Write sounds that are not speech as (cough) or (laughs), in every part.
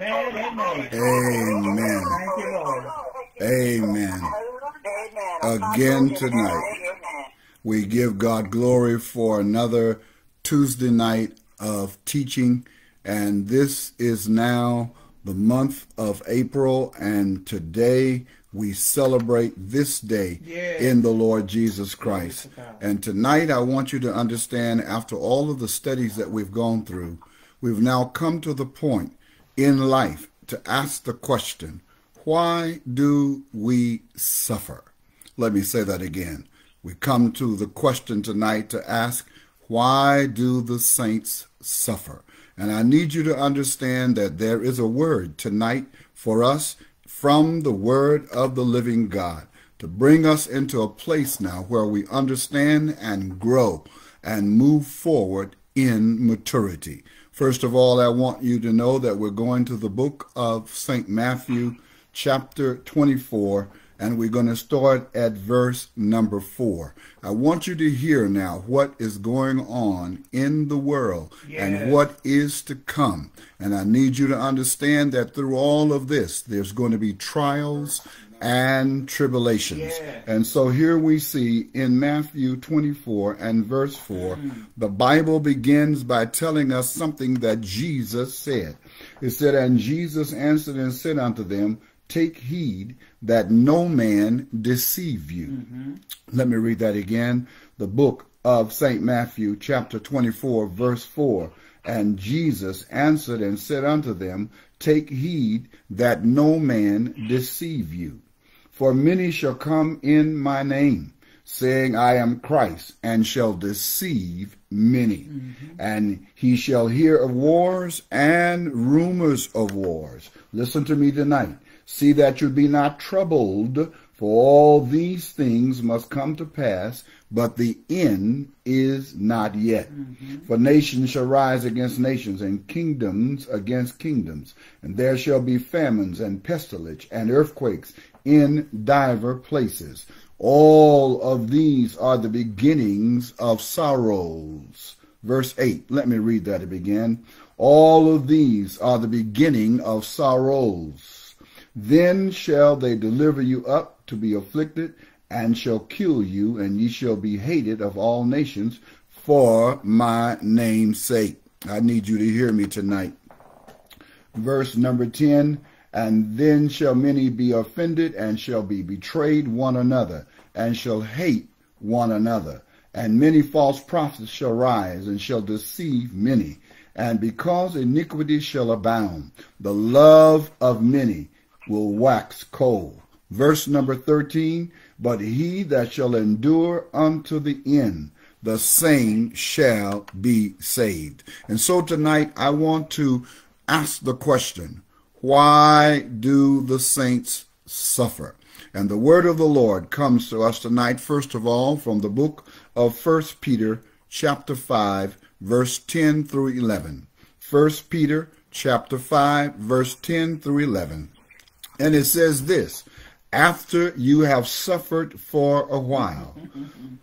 Amen. Amen. Amen. Thank you, Lord. Amen. Amen. Again tonight. We give God glory for another Tuesday night of teaching. And this is now the month of April. And today we celebrate this day in the Lord Jesus Christ. Glory to God. And tonight I want you to understand, after all of the studies that we've gone through, we've now come to the point in life to ask the question, why do we suffer? Let me say that again. We come to the question tonight to ask, why do the saints suffer? And I need you to understand that there is a word tonight for us from the word of the living God to bring us into a place now where we understand and grow and move forward in maturity. First of all, I want you to know that we're going to the book of St. Matthew, chapter 24, and we're going to start at verse number 4. I want you to hear now what is going on in the world and what is to come. And I need you to understand that through all of this, there's going to be trials and tribulations. Yes. And so here we see in Matthew 24 and verse 4, mm. the Bible begins by telling us something that Jesus said. It said, And Jesus answered and said unto them, Take heed that no man deceive you. Mm-hmm. Let me read that again. The book of St. Matthew, chapter 24, verse 4. And Jesus answered and said unto them, Take heed that no man deceive you. For many shall come in my name, saying, I am Christ, and shall deceive many. Mm-hmm. And he shall hear of wars and rumors of wars. Listen to me tonight. See that you be not troubled, for all these things must come to pass, but the end is not yet. Mm-hmm. For nations shall rise against nations, and kingdoms against kingdoms, and there shall be famines and pestilence and earthquakes in diver places. All of these are the beginnings of sorrows. Verse 8, let me read that again. All of these are the beginning of sorrows. Then shall they deliver you up to be afflicted, and shall kill you, and ye shall be hated of all nations for my name's sake. I need you to hear me tonight. Verse number 10 And then shall many be offended, and shall be betrayed one another, and shall hate one another. And many false prophets shall rise, and shall deceive many. And because iniquity shall abound, the love of many will wax cold. Verse number 13 But he that shall endure unto the end, the same shall be saved. And so tonight I want to ask the question why do the saints suffer? And the word of the Lord comes to us tonight, first of all, from the book of First Peter, chapter 5, verse 10 through 11. First Peter, chapter 5, verse 10 through 11. And it says this After you have suffered for a while,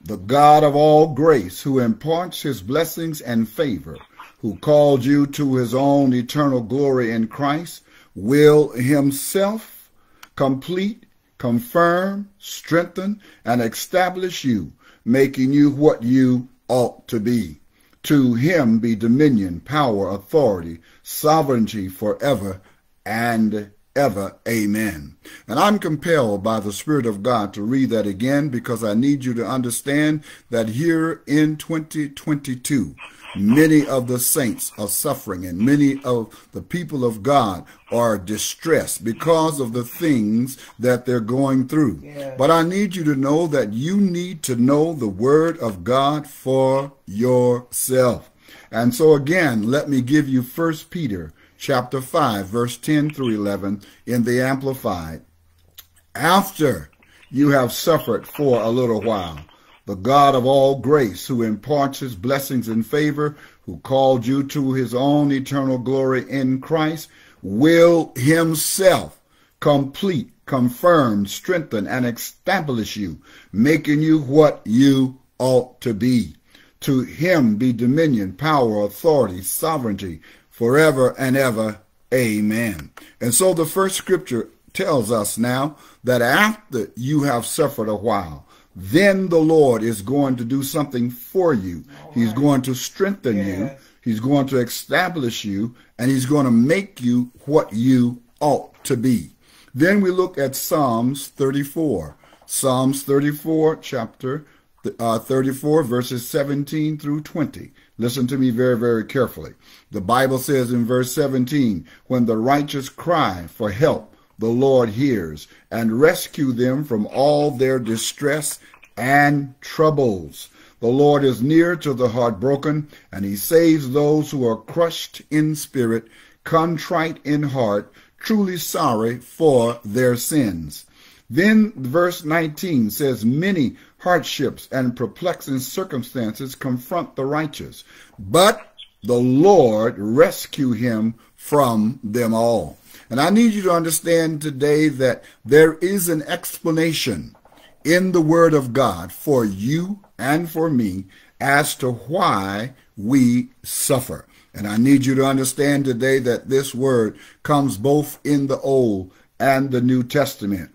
the God of all grace, who imparts his blessings and favor, who called you to his own eternal glory in Christ, will himself complete, confirm, strengthen, and establish you, making you what you ought to be. To him be dominion, power, authority, sovereignty forever and ever. Amen. And I'm compelled by the Spirit of God to read that again because I need you to understand that here in 2022, many of the saints are suffering and many of the people of God are distressed because of the things that they're going through. Yeah. But I need you to know that you need to know the Word of God for yourself. And so again, let me give you First Peter chapter 5, verse 10 through 11 in the Amplified. After you have suffered for a little while, the God of all grace, who imparts his blessings and favor, who called you to his own eternal glory in Christ, will himself complete, confirm, strengthen, and establish you, making you what you ought to be. To him be dominion, power, authority, sovereignty, forever and ever. Amen. And so the first scripture tells us now that after you have suffered a while, then the Lord is going to do something for you. Right. He's going to strengthen you. He's going to establish you and he's going to make you what you ought to be. Then we look at Psalms 34. Psalms 34, chapter uh, 34, verses 17 through 20. Listen to me very, very carefully. The Bible says in verse 17, When the righteous cry for help, the Lord hears and rescue them from all their distress and troubles. The Lord is near to the heartbroken, and he saves those who are crushed in spirit, contrite in heart, truly sorry for their sins. Then verse 19 says, Many hardships and perplexing circumstances confront the righteous, but the Lord rescue him from them all. And I need you to understand today that there is an explanation in the Word of God for you and for me as to why we suffer. And I need you to understand today that this word comes both in the Old and the New Testament.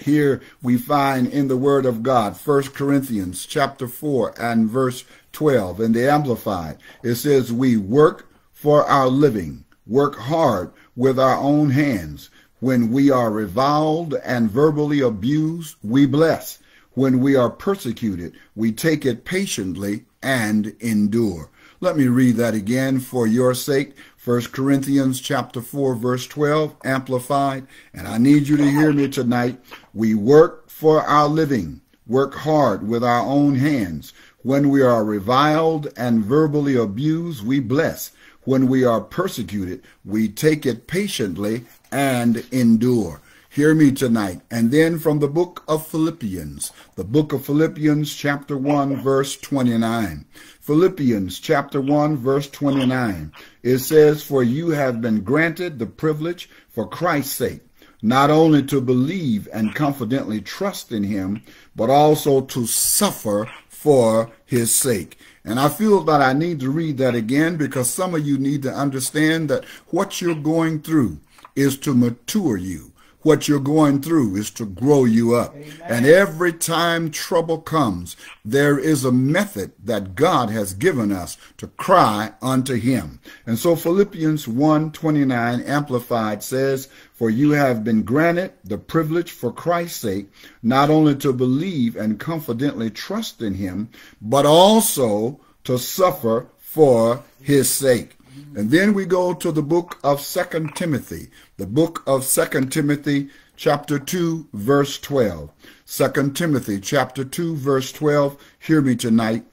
Here we find in the Word of God, 1 Corinthians chapter 4 and verse 12 in the Amplified. It says, We work for our living, work hard with our own hands. When we are reviled and verbally abused, we bless. When we are persecuted, we take it patiently and endure. Let me read that again for your sake. 1 Corinthians chapter 4 verse 12 amplified and I need you to hear me tonight we work for our living work hard with our own hands when we are reviled and verbally abused we bless when we are persecuted we take it patiently and endure Hear me tonight. And then from the book of Philippians, the book of Philippians, chapter 1, verse 29. Philippians, chapter 1, verse 29. It says, For you have been granted the privilege for Christ's sake, not only to believe and confidently trust in him, but also to suffer for his sake. And I feel that I need to read that again because some of you need to understand that what you're going through is to mature you what you're going through is to grow you up. Amen. And every time trouble comes, there is a method that God has given us to cry unto him. And so Philippians 1:29 amplified says, "For you have been granted the privilege for Christ's sake not only to believe and confidently trust in him, but also to suffer for his sake." And then we go to the book of Second Timothy, the book of Second Timothy, chapter 2, verse 12. Second Timothy, chapter 2, verse 12. Hear me tonight.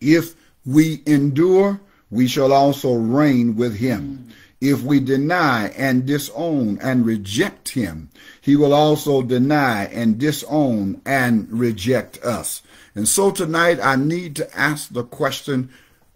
If we endure, we shall also reign with him. If we deny and disown and reject him, he will also deny and disown and reject us. And so tonight I need to ask the question,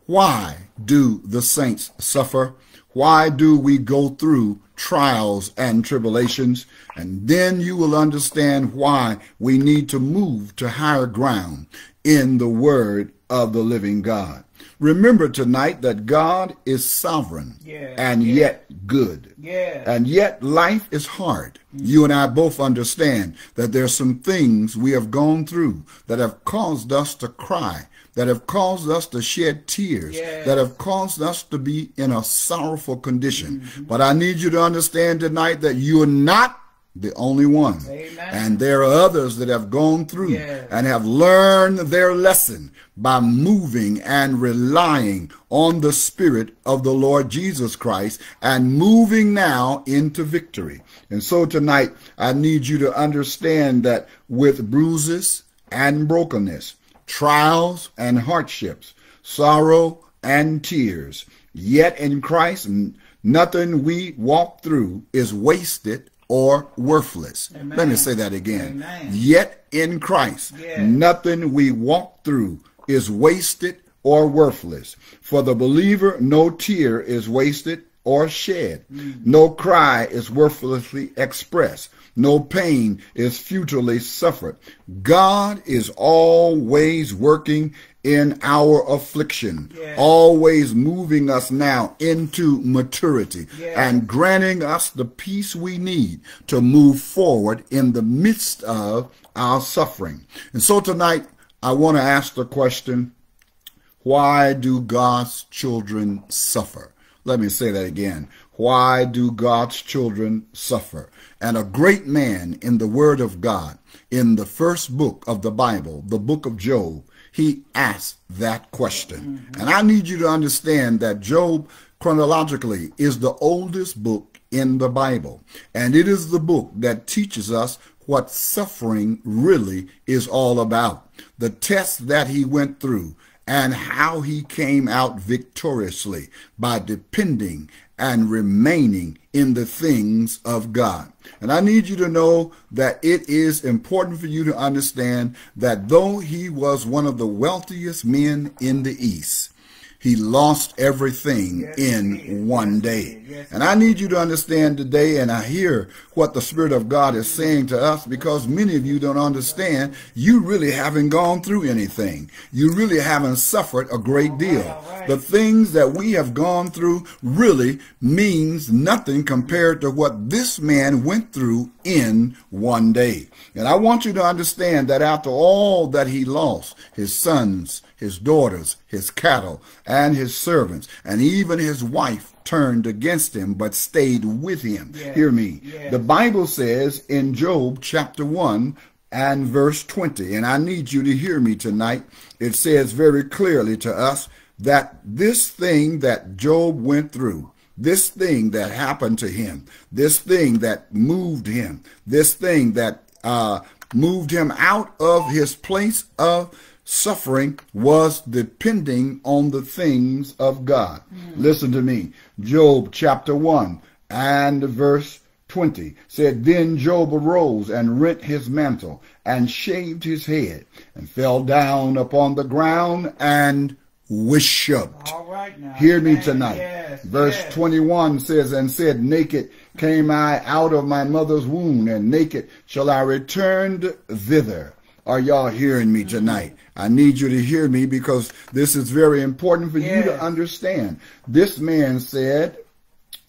why do the saints suffer? Why do we go through trials and tribulations? And then you will understand why we need to move to higher ground in the word of the living God. Remember tonight that God is sovereign yeah, and yeah. yet good. Yeah. And yet life is hard. Mm -hmm. You and I both understand that there's some things we have gone through that have caused us to cry that have caused us to shed tears, yes. that have caused us to be in a sorrowful condition. Mm-hmm. But I need you to understand tonight that you are not the only one. Amen. And there are others that have gone through yes. and have learned their lesson by moving and relying on the Spirit of the Lord Jesus Christ and moving now into victory. And so tonight, I need you to understand that with bruises and brokenness, trials and hardships, sorrow and tears. Yet in Christ, nothing we walk through is wasted or worthless. Amen. Let me say that again. Amen. Yet in Christ, yes. nothing we walk through is wasted or worthless. For the believer, no tear is wasted or shed. Mm. No cry is worthlessly expressed. No pain is futilely suffered. God is always working in our affliction, always moving us now into maturity and granting us the peace we need to move forward in the midst of our suffering. And so tonight, I want to ask the question, why do God's children suffer? Let me say that again. Why do God's children suffer? And a great man in the Word of God, in the first book of the Bible, the book of Job, he asked that question. Mm-hmm. And I need you to understand that Job, chronologically, is the oldest book in the Bible. And it is the book that teaches us what suffering really is all about. The test that he went through and how he came out victoriously by depending and remaining in the things of God. And I need you to know that it is important for you to understand that though he was one of the wealthiest men in the East, he lost everything in one day. And I need you to understand today, and I hear what the Spirit of God is saying to us because many of you don't understand. You really haven't gone through anything. You really haven't suffered a great deal. The things that we have gone through really means nothing compared to what this man went through in one day. And I want you to understand that after all that he lost, his sons, his daughters, his cattle, and his servants, and even his wife turned against him but stayed with him. Yes, Hear me. yes. The Bible says in Job chapter 1 and verse 20, and I need you to hear me tonight. It says very clearly to us that this thing that Job went through, this thing that happened to him, this thing that moved him, this thing that uh, moved him out of his place of suffering was depending on the things of God. Mm. Listen to me. Job chapter 1 and verse 20 said, Then Job arose and rent his mantle and shaved his head and fell down upon the ground and worshipped. All right now. Hear me tonight. Yes, Verse yes. 21 says, And said, Naked came I out of my mother's womb, and naked shall I return thither. Are y'all hearing me mm-hmm. tonight? I need you to hear me because this is very important for you to understand. This man said,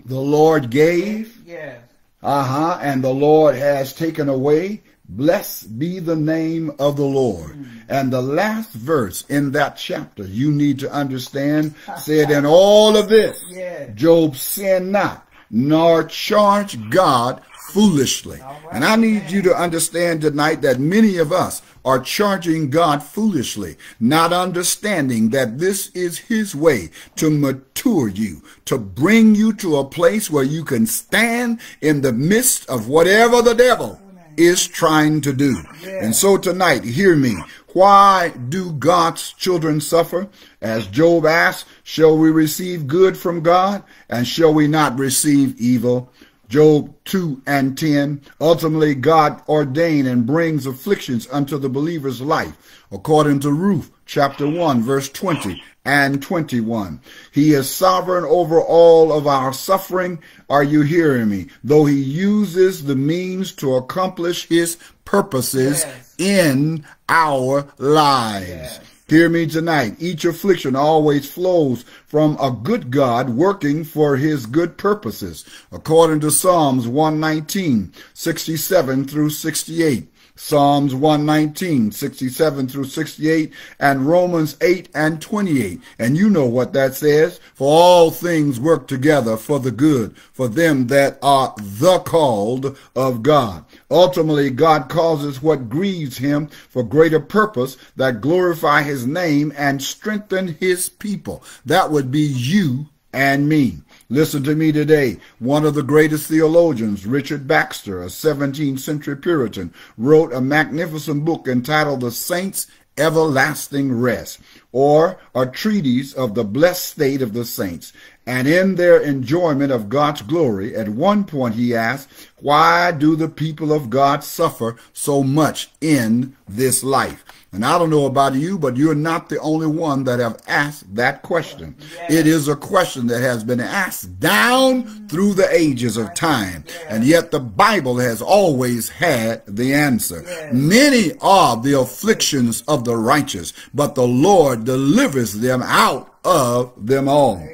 The Lord gave, Yes. uh huh, and the Lord has taken away. Blessed be the name of the Lord. And the last verse in that chapter, you need to understand, said, In all of this, (laughs) Yes. Job sinned not, nor charged God foolishly. And I need you to understand tonight that many of us are charging God foolishly, not understanding that this is his way to mature you, to bring you to a place where you can stand in the midst of whatever the devil is trying to do. And so tonight, hear me. Why do God's children suffer? As Job asked, shall we receive good from God and shall we not receive evil? Job 2 and 10. Ultimately, God ordained and brings afflictions unto the believer's life, according to Ruth chapter 1, verse 20 and 21. He is sovereign over all of our suffering. Are you hearing me? Though he uses the means to accomplish his purposes Yes. in our lives. Yes. Hear me tonight. Each affliction always flows from a good God working for his good purposes, according to Psalms 119, 67 through 68. Psalms 119, 67 through 68, and Romans 8 and 28. And you know what that says. For all things work together for the good, for them that are the called of God. Ultimately, God causes what grieves him for greater purpose that glorify his name and strengthen his people. That would be you and me. Listen to me today. One of the greatest theologians, Richard Baxter, a 17th century Puritan, wrote a magnificent book entitled The Saints' Everlasting Rest. or a treatise of the blessed state of the saints. And in their enjoyment of God's glory, at one point he asked, Why do the people of God suffer so much in this life? And I don't know about you, but you're not the only one that have asked that question. Yes. It is a question that has been asked down through the ages of time. Yes. And yet the Bible has always had the answer. Yes. Many are the afflictions of the righteous, but the Lord delivers them out of them all.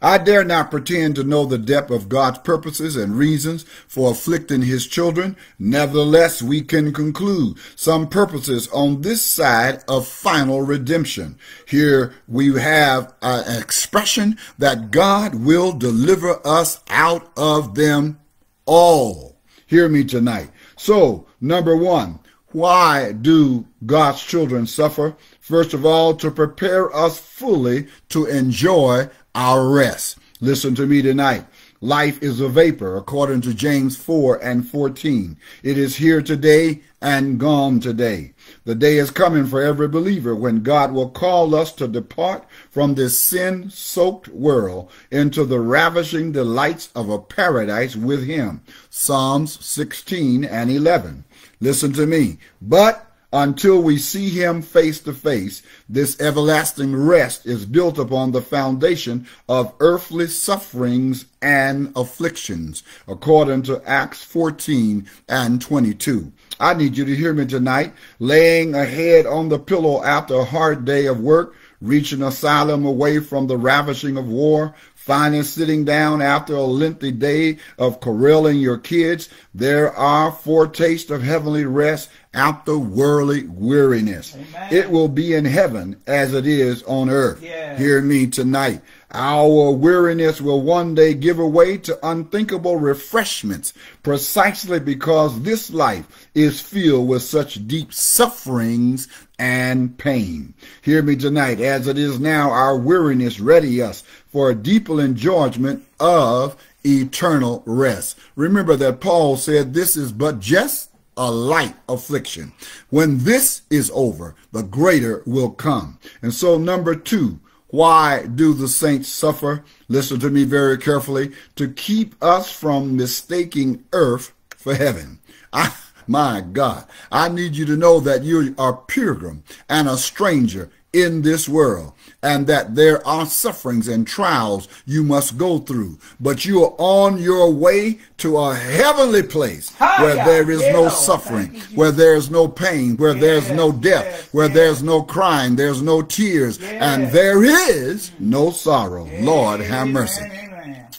I dare not pretend to know the depth of God's purposes and reasons for afflicting his children. Nevertheless, we can conclude some purposes on this side of final redemption. Here we have an expression that God will deliver us out of them all. Hear me tonight. So, number one, why do God's children suffer? First of all, to prepare us fully to enjoy our rest. Listen to me tonight. Life is a vapor, according to James 4 and 14. It is here today and gone today. The day is coming for every believer when God will call us to depart from this sin soaked world into the ravishing delights of a paradise with Him. Psalms 16 and 11. Listen to me. But until we see him face to face, this everlasting rest is built upon the foundation of earthly sufferings and afflictions, according to Acts 14 and 22. I need you to hear me tonight. Laying a head on the pillow after a hard day of work, reaching asylum away from the ravishing of war, Finding sitting down after a lengthy day of corralling your kids, there are foretastes of heavenly rest after worldly weariness. Amen. It will be in heaven as it is on earth. Yeah. Hear me tonight. Our weariness will one day give way to unthinkable refreshments precisely because this life is filled with such deep sufferings and pain. Hear me tonight. As it is now, our weariness ready us for a deeper enjoyment of eternal rest. Remember that Paul said this is but just a light affliction. When this is over, the greater will come. And so number two, why do the saints suffer? Listen to me very carefully. To keep us from mistaking earth for heaven. I, (laughs) ah, my God, I need you to know that you are a pilgrim and a stranger in this world and that there are sufferings and trials you must go through. But you are on your way to a heavenly place where there is no suffering, where there is no pain, where there's no death, where there's no crying, there's no tears, and there is no sorrow. Lord, have mercy.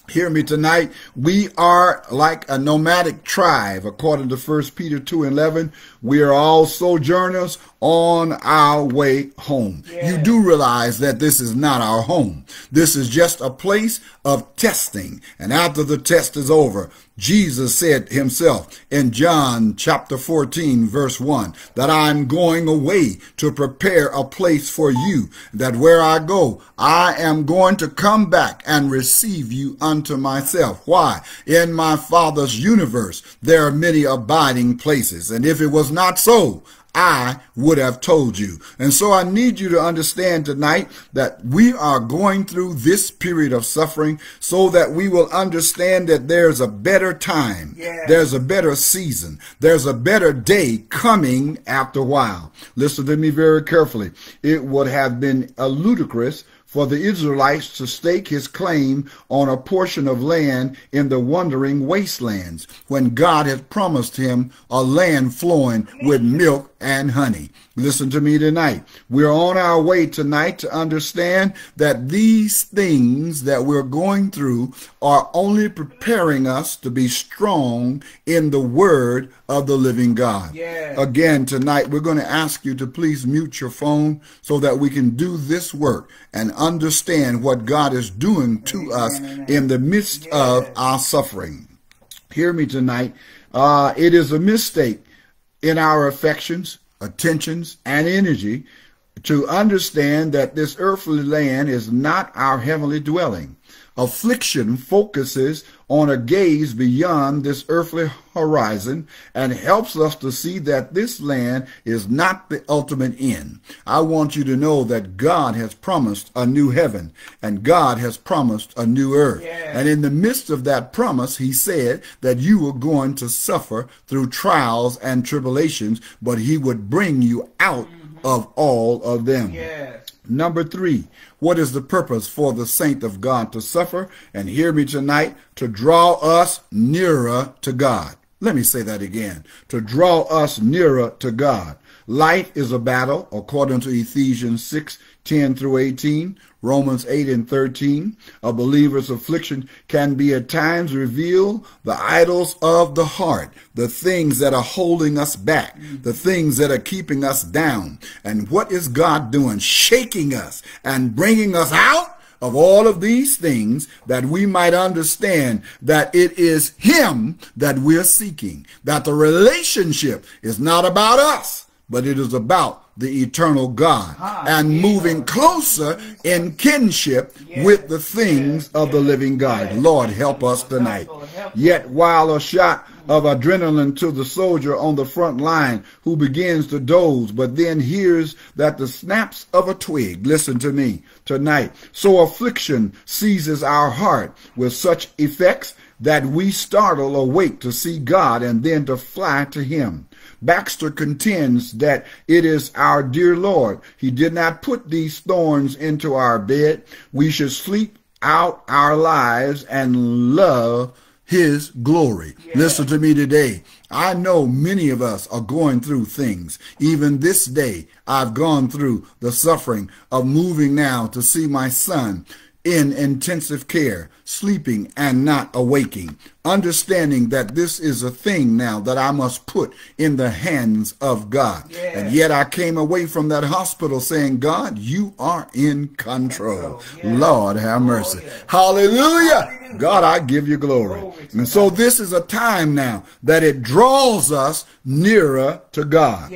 Hear me tonight. We are like a nomadic tribe, according to 1 Peter 2 and 11. We are all sojourners on our way home. You do realize that this is not our home. This is just a place of testing. And after the test is over, Jesus said himself in John chapter 14 verse 1 that I'm going away to prepare a place for you that where I go I am going to come back and receive you unto myself. Why? In my father's universe there are many abiding places and if it was not so I would have told you. And so I need you to understand tonight that we are going through this period of suffering so that we will understand that there's a better time. There's a better season. There's a better day coming after a while. Listen to me very carefully. It would have been a ludicrous for the Israelites to stake his claim on a portion of land in the wandering wastelands when God had promised him a land flowing with milk and honey. Listen to me tonight. We're on our way tonight to understand that these things that we're going through are only preparing us to be strong in the word of the living God. Yeah. Again, tonight we're going to ask you to please mute your phone so that we can do this work and understand what God is doing to us in the midst yeah. of our suffering. Hear me tonight. Uh, it is a mistake in our affections, attentions, and energy to understand that this earthly land is not our heavenly dwelling. Affliction focuses on a gaze beyond this earthly horizon and helps us to see that this land is not the ultimate end. I want you to know that God has promised a new heaven and God has promised a new earth. Yeah. And in the midst of that promise, he said that you were going to suffer through trials and tribulations, but he would bring you out mm -hmm. of all of them. Yes. Number three, what is the purpose for the saint of God to suffer? And hear me tonight, to draw us nearer to God. Let me say that again. To draw us nearer to God. Life is a battle, according to Ephesians 6, 10 through 18, Romans 8 and 13. A believer's affliction can be at times reveal the idols of the heart, the things that are holding us back, the things that are keeping us down. And what is God doing? Shaking us and bringing us out of all of these things that we might understand that it is him that we're seeking, that the relationship is not about us, but it is about the eternal God ah, and moving closer in kinship with the things of the living God. Lord, help us tonight. Yet while a shot of adrenaline to the soldier on the front line who begins to doze, but then hears that the snaps of a twig, listen to me tonight. So affliction seizes our heart with such effects that we startle awake to see God and then to fly to him. Baxter contends that it is our dear Lord. He did not put these thorns into our bed. We should sleep out our lives and love his glory. Yeah. Listen to me today. I know many of us are going through things. Even this day, I've gone through the suffering of moving now to see my son in intensive care, sleeping and not awaking, understanding that this is a thing now that I must put in the hands of God. Yeah. And yet I came away from that hospital saying, God, you are in control. Yeah. Lord, have oh, mercy. Oh, yeah. Hallelujah. Hallelujah. God, I give you glory. glory and so God. this is a time now that it draws us nearer to God.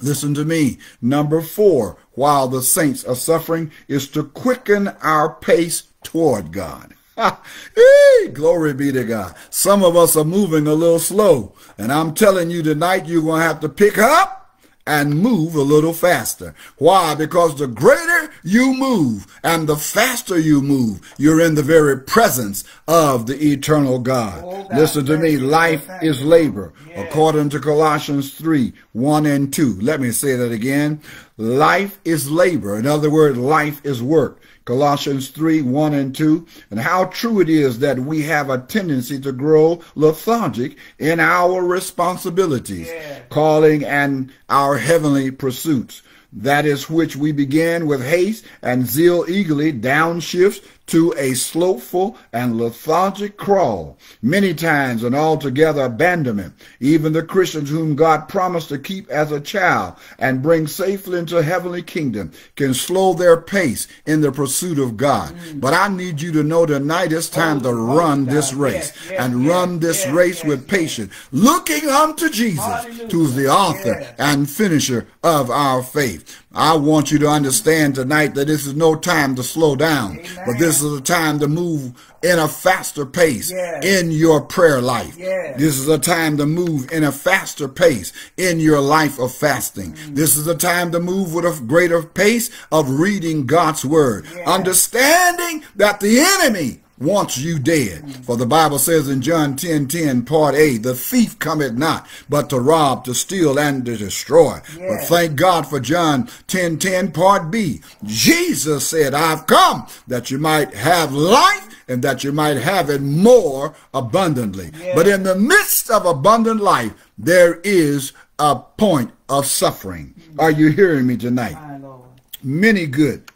Listen to me. Number four, while the saints are suffering, is to quicken our pace toward God. hey, glory be to God. Some of us are moving a little slow. And I'm telling you tonight, you're going to have to pick up and move a little faster. Why? Because the greater you move and the faster you move, you're in the very presence of the eternal God. Oh, Listen to me. Life is labor. Yeah. According to Colossians 3, 1 and 2. Let me say that again. Life is labor. In other words, life is work. Colossians 3, 1 and 2, and how true it is that we have a tendency to grow lethargic in our responsibilities, yeah. calling and our heavenly pursuits. That is which we began with haste and zeal eagerly downshifts to a slowful and lethargic crawl, many times an altogether abandonment. Even the Christians whom God promised to keep as a child and bring safely into heavenly kingdom can slow their pace in the pursuit of God. Mm. But I need you to know tonight it's time oh, to run oh, this race yes, yes, and yes, run this race with patience, looking unto Jesus, who's the author and finisher of our faith. I want you to understand tonight that this is no time to slow down, Amen. but this is a time to move in a faster pace yes. in your prayer life. Yes. This is a time to move in a faster pace in your life of fasting. Mm. This is a time to move with a greater pace of reading God's word, yes. understanding that the enemy wants you dead. For the Bible says in John 10, 10, part A, the thief cometh not, but to rob, to steal, and to destroy. But thank God for John 10, 10, part B. Jesus said, I've come that you might have life and that you might have it more abundantly. But in the midst of abundant life, there is a point of suffering. Are you hearing me tonight? Many good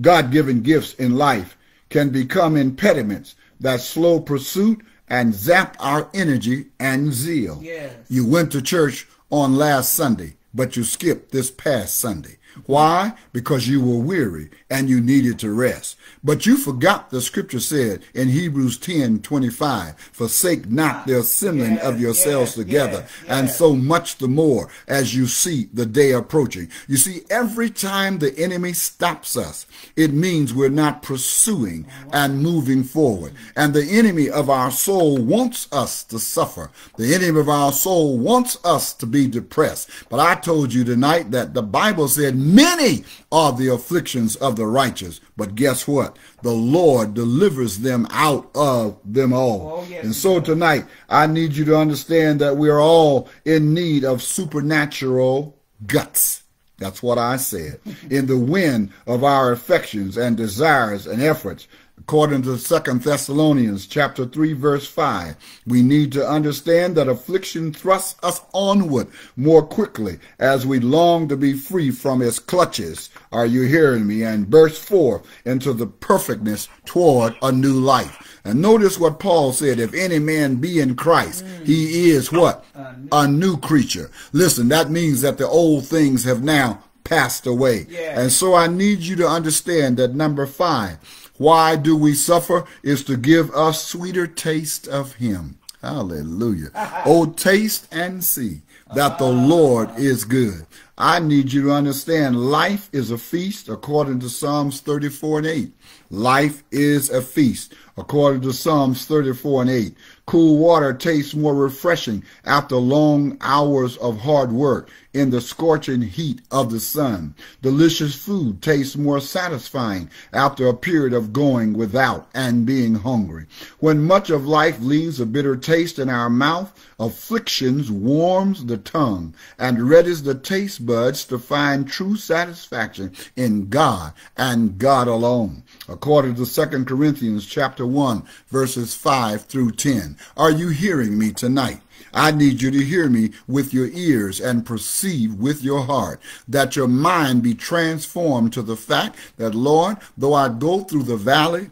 God-given gifts in life can become impediments that slow pursuit and zap our energy and zeal. Yes. You went to church on last Sunday, but you skipped this past Sunday. Why? Because you were weary and you needed to rest. But you forgot the scripture said in Hebrews 10 25, forsake not ah, the assembling of yourselves together, and so much the more as you see the day approaching. You see, every time the enemy stops us, it means we're not pursuing and moving forward. And the enemy of our soul wants us to suffer. The enemy of our soul wants us to be depressed. But I told you tonight that the Bible said many are the afflictions of the righteous. But guess what? The Lord delivers them out of them all. Oh, yes, and so tonight, I need you to understand that we are all in need of supernatural guts. That's what I said. (laughs) In the wind of our affections and desires and efforts, according to Second Thessalonians chapter 3 verse 5, we need to understand that affliction thrusts us onward more quickly as we long to be free from its clutches. Are you hearing me? And burst forth into the perfectness toward a new life. And notice what Paul said, if any man be in Christ, he is what? A new creature. Listen, that means that the old things have now passed away. Yeah. And so I need you to understand that number five, why do we suffer is to give us sweeter taste of him. Hallelujah. (laughs) oh, taste and see that the Lord is good. I need you to understand life is a feast according to Psalms 34 and 8. Life is a feast according to Psalms 34 and 8. Cool water tastes more refreshing after long hours of hard work in the scorching heat of the sun. Delicious food tastes more satisfying after a period of going without and being hungry. When much of life leaves a bitter taste in our mouth, afflictions warms the tongue and readies the taste buds to find true satisfaction in God and God alone. According to 2 Corinthians chapter 1 verses 5 through 10. Are you hearing me tonight? I need you to hear me with your ears and perceive with your heart that your mind be transformed to the fact that, Lord, though I go through the valley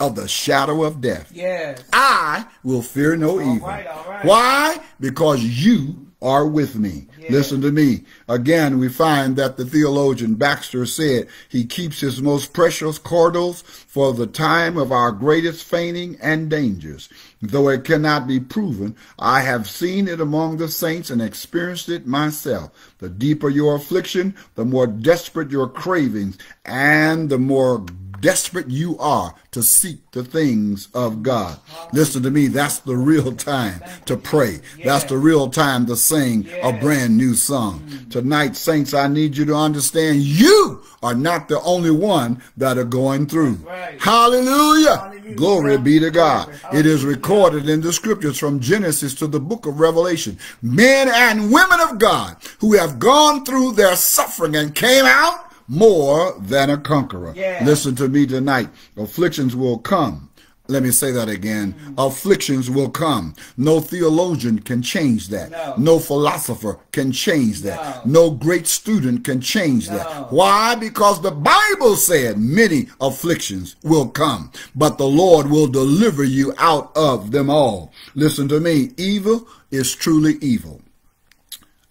of the shadow of death, Yes. I will fear no evil. right, all right. Why? Because you are with me. Yeah. Listen to me. Again, we find that the theologian Baxter said he keeps his most precious cordials for the time of our greatest fainting and dangers. Though it cannot be proven, I have seen it among the saints and experienced it myself. The deeper your affliction, the more desperate your cravings, and the more desperate you are to seek the things of God. Listen to me, that's the real time to pray. That's the real time to sing a brand new song. Tonight, saints, I need you to understand you are not the only one that are going through. Hallelujah. Glory be to God. It is recorded in the scriptures from Genesis to the book of Revelation. Men and women of God who have gone through their suffering and came out more than a conqueror. Yeah. Listen to me tonight. Afflictions will come. Let me say that again. Mm. Afflictions will come. No theologian can change that. No. philosopher can change that. No, great student can change No. that. Why? Because the Bible said many afflictions will come, but the Lord will deliver you out of them all. Listen to me. Evil is truly evil.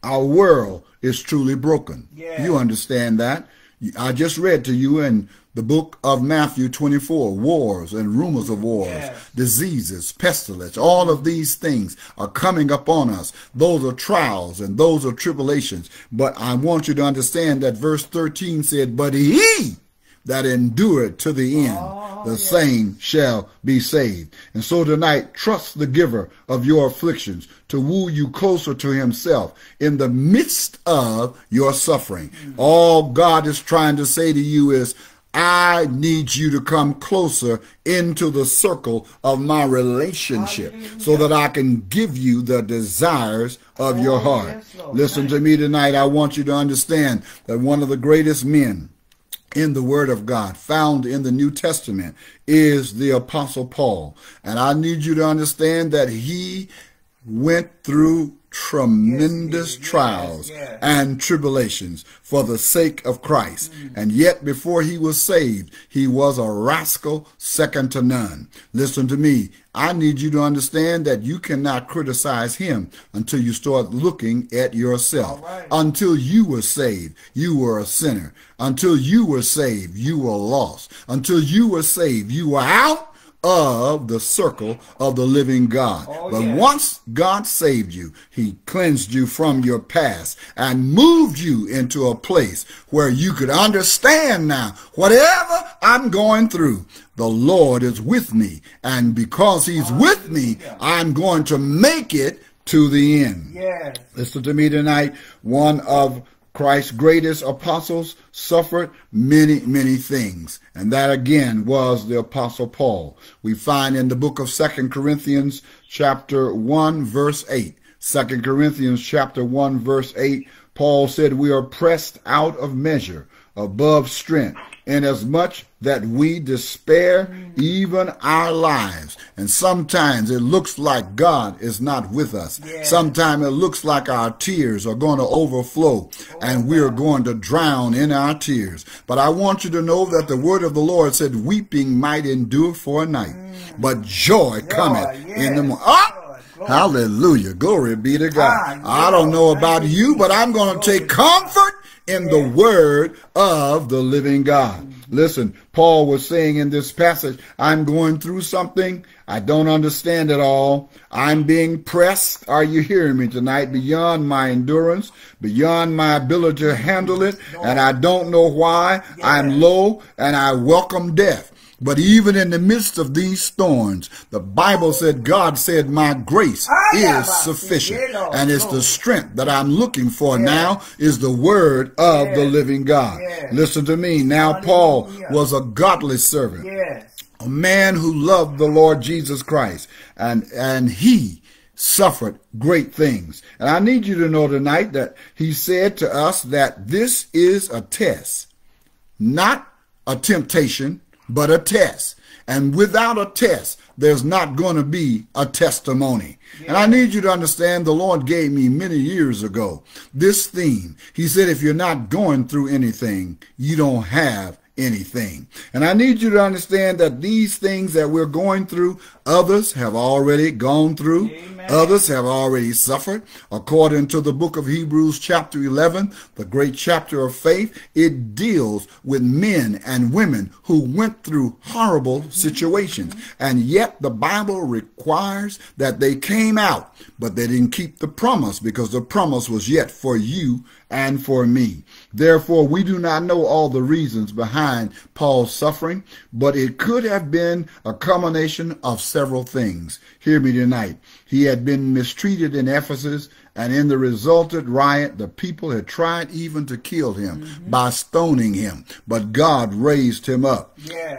Our world is truly broken. Yeah. You understand that? I just read to you in the book of Matthew 24 wars and rumors of wars, Yes. diseases, pestilence, all of these things are coming upon us. Those are trials and those are tribulations. But I want you to understand that verse 13 said, But he that endureth to the end, oh, the same shall be saved. And so tonight, trust the giver of your afflictions to woo you closer to himself in the midst of your suffering. Mm. All God is trying to say to you is, I need you to come closer into the circle of my relationship so that I can give you the desires of your Oh, heart. yes. Listen to me tonight. I want you to understand that one of the greatest men in the Word of God, found in the New Testament, is the Apostle Paul. And I need you to understand that he went through tremendous Yes, yes, trials yes. and tribulations for the sake of Christ. Mm. And yet, before he was saved, he was a rascal second to none. Listen to me. I need you to understand that you cannot criticize him until you start looking at yourself. Right. Until you were saved, you were a sinner. Until you were saved, you were lost. Until you were saved, you were out of the circle of the living God. Oh, but yeah. once God saved you, he cleansed you from your past and moved you into a place where you could understand now, whatever I'm going through, the Lord is with me. And because he's with me. I'm going to make it to the end. Yes. Listen to me tonight. One of Christ's greatest apostles suffered many, many things. And that again was the apostle Paul. We find in the book of Second Corinthians chapter 1 verse 8. 2 Corinthians chapter 1 verse 8. Paul said, we are pressed out of measure, above strength, inasmuch that we despair even our lives. And sometimes it looks like God is not with us. Yeah. Sometimes it looks like our tears are going to overflow and we're going to drown in our tears. But I want you to know that the word of the Lord said, weeping might endure for a night, but joy cometh in the morning. Ah! Hallelujah. Glory be to God. Ah, I don't know about you, but I'm going to take comfort in the word of the living God. Listen, Paul was saying in this passage, I'm going through something. I don't understand it all. I'm being pressed. Are you hearing me tonight? Beyond my endurance, beyond my ability to handle it. And I don't know why. I'm low and I welcome death. But even in the midst of these thorns, the Bible said, God said, my grace Ah, is sufficient. And it's the strength that I'm looking for Yeah. now is the word of the living God. Yeah. Listen to me. Now, Paul was a godly servant Yes. a man who loved the Lord Jesus Christ, and and he suffered great things. And I need you to know tonight that he said to us that this is a test, not a temptation, but a test. And without a test, there's not going to be a testimony. And I need you to understand the Lord gave me many years ago this theme. He said, if you're not going through anything, you don't have anything. And I need you to understand that these things that we're going through, others have already gone through. Amen. Others have already suffered. According to the book of Hebrews chapter 11, the great chapter of faith, it deals with men and women who went through horrible situations. Mm-hmm. And yet the Bible requires that they came out, but they didn't keep the promise because the promise was yet for you and for me. Therefore, we do not know all the reasons behind Paul's suffering, but it could have been a combination of several things. Hear me tonight. He had been mistreated in Ephesus, and in the resultant riot, the people had tried even to kill him mm-hmm. by stoning him, but God raised him up.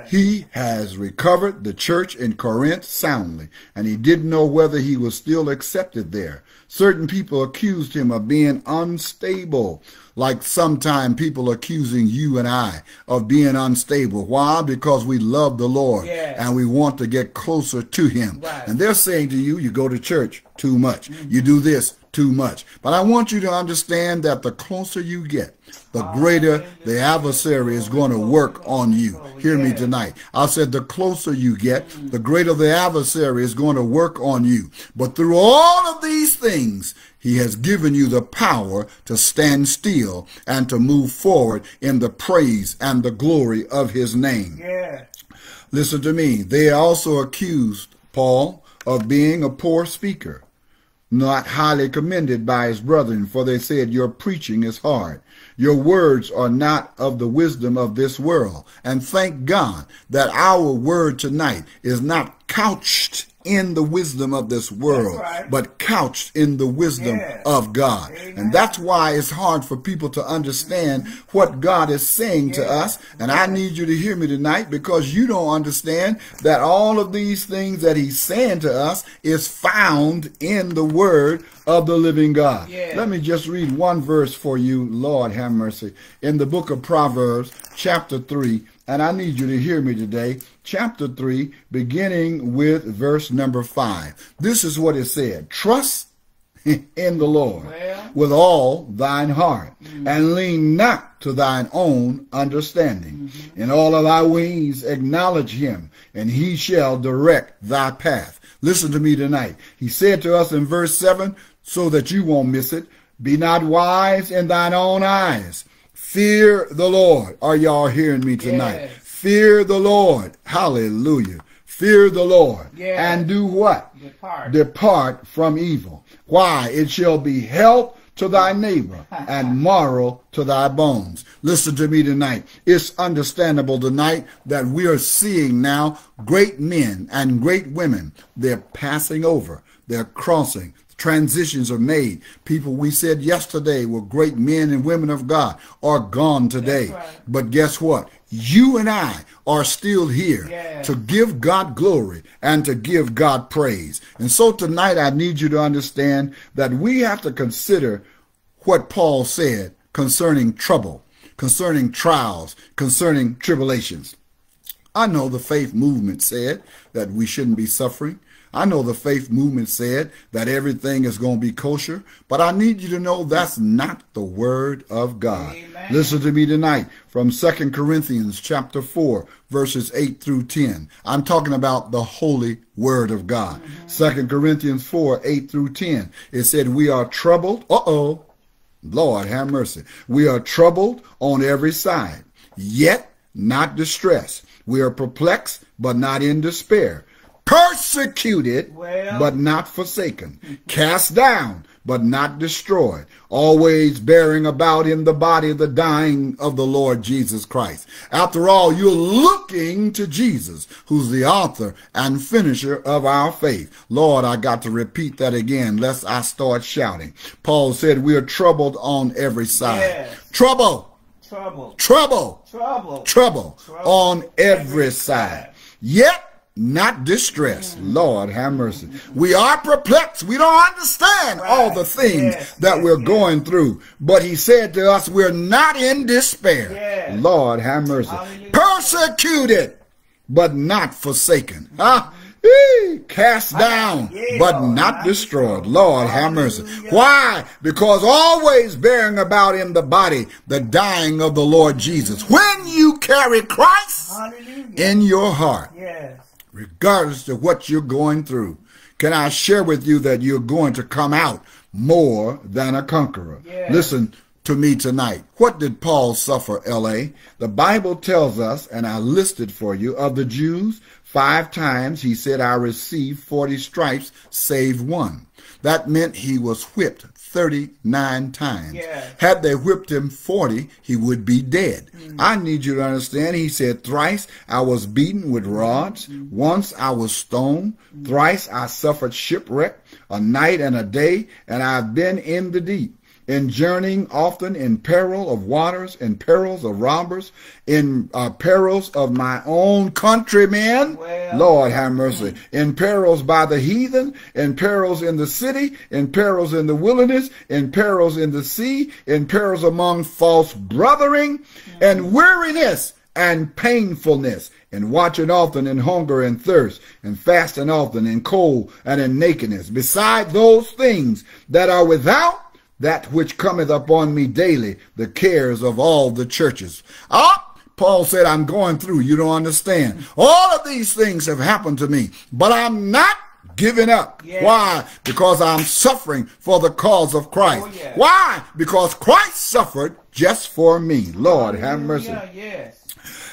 He has recovered the church in Corinth soundly, and he didn't know whether he was still accepted there. Certain people accused him of being unstable, like sometime people accusing you and I of being unstable. Why? Because we love the Lord Yes. and we want to get closer to him. Right. And they're saying to you, you go to church too much. Mm-hmm. You do this too much. But I want you to understand that the closer you get, the oh, greater the adversary is going to oh, work oh, on you. Hear me tonight. I said the closer you get, mm-hmm. the greater the adversary is going to work on you. But through all of these things, he has given you the power to stand still and to move forward in the praise and the glory of his name. Yes. Listen to me. They also accused Paul of being a poor speaker, not highly commended by his brethren, for they said, Your preaching is hard. Your words are not of the wisdom of this world. And thank God that our word tonight is not couched in the wisdom of this world, right. but couched in the wisdom Yes. of God. Amen. And that's why it's hard for people to understand what God is saying to us. And I need you to hear me tonight because you don't understand that all of these things that he's saying to us is found in the word of the living God. Yes. Let me just read one verse for you. Lord have mercy. In the book of Proverbs, chapter 3 and I need you to hear me today, chapter 3, beginning with verse number 5. This is what it said Trust (laughs) in the Lord Well. with all thine heart, mm-hmm. and lean not to thine own understanding. Mm-hmm. In all of thy ways acknowledge him, and he shall direct thy path. Listen to me tonight. He said to us in verse 7, so that you won't miss it, be not wise in thine own eyes. Fear the Lord. Are y'all hearing me tonight? Yes. Fear the Lord. Hallelujah. Fear the Lord. Yes. And do what? Depart. depart from evil. Why? It shall be health to thy neighbor (laughs) and marrow to thy bones. Listen to me tonight. It's understandable tonight that we are seeing now great men and great women. They're passing over. They're crossing. Transitions are made. People we said yesterday were great men and women of God are gone today. Right. But guess what? You and I are still here Yes. to give God glory and to give God praise. And so tonight I need you to understand that we have to consider what Paul said concerning trouble, concerning trials, concerning tribulations. I know the faith movement said that we shouldn't be suffering. I know the faith movement said that everything is going to be kosher, but I need you to know that's not the word of God. Amen. Listen to me tonight from 2 Corinthians chapter 4 verses 8 through 10. I'm talking about the holy word of God. 2 Corinthians 4 8 through 10. It said we are troubled. Uh-oh. Lord have mercy. We are troubled on every side, yet not distressed. We are perplexed, but not in despair. Persecuted, Well. but not forsaken. Cast down, but not destroyed. Always bearing about in the body the dying of the Lord Jesus Christ. After all, you're looking to Jesus, who's the author and finisher of our faith. Lord, I got to repeat that again, lest I start shouting. Paul said, We are troubled on every side. Yes. Trouble, Trouble. trouble, Trouble. trouble Trouble on every every side. side. Yet not distressed. Lord have mercy. We are perplexed. We don't understand all the things Yes, that yes, we're yes. going through. But he said to us, we're not in despair. Lord have mercy. Hallelujah. Persecuted, but not forsaken. Mm-hmm. Ah, huh? Eee, Cast down, Yeah, but Lord, not destroyed. Lord have mercy. Why? Because always bearing about in the body the dying of the Lord Jesus. When you carry Christ Hallelujah. in your heart, yes. Regardless of what you're going through, can I share with you that you're going to come out more than a conqueror? Yes. Listen to me tonight. What did Paul suffer, L.A.? The Bible tells us, and I listed for you, of the Jews, five times he said, I received 40 stripes, save one. That meant he was whipped 39 times. Had they whipped him 40, he would be dead. Mm. I need you to understand. He said, Thrice I was beaten with rods. Mm. Mm. Once I was stoned. Thrice I suffered shipwreck, a night and a day, and I've been in the deep. In journeying often in peril of waters, in perils of robbers, in uh, perils of my own countrymen. Well. Lord have mercy. In perils by the heathen, in perils in the city, in perils in the wilderness, in perils in the sea, in perils among false brothering, and weariness and painfulness, and watching often in hunger and thirst, and fasting often in cold and in nakedness. Beside those things that are without, that which cometh upon me daily, the cares of all the churches. Ah, Paul said, I'm going through. You don't understand. All of these things have happened to me, but I'm not giving up. Yes. Why? Because I'm suffering for the cause of Christ. Oh. Why? Because Christ suffered just for me. Lord, have mercy. Hallelujah, Yes.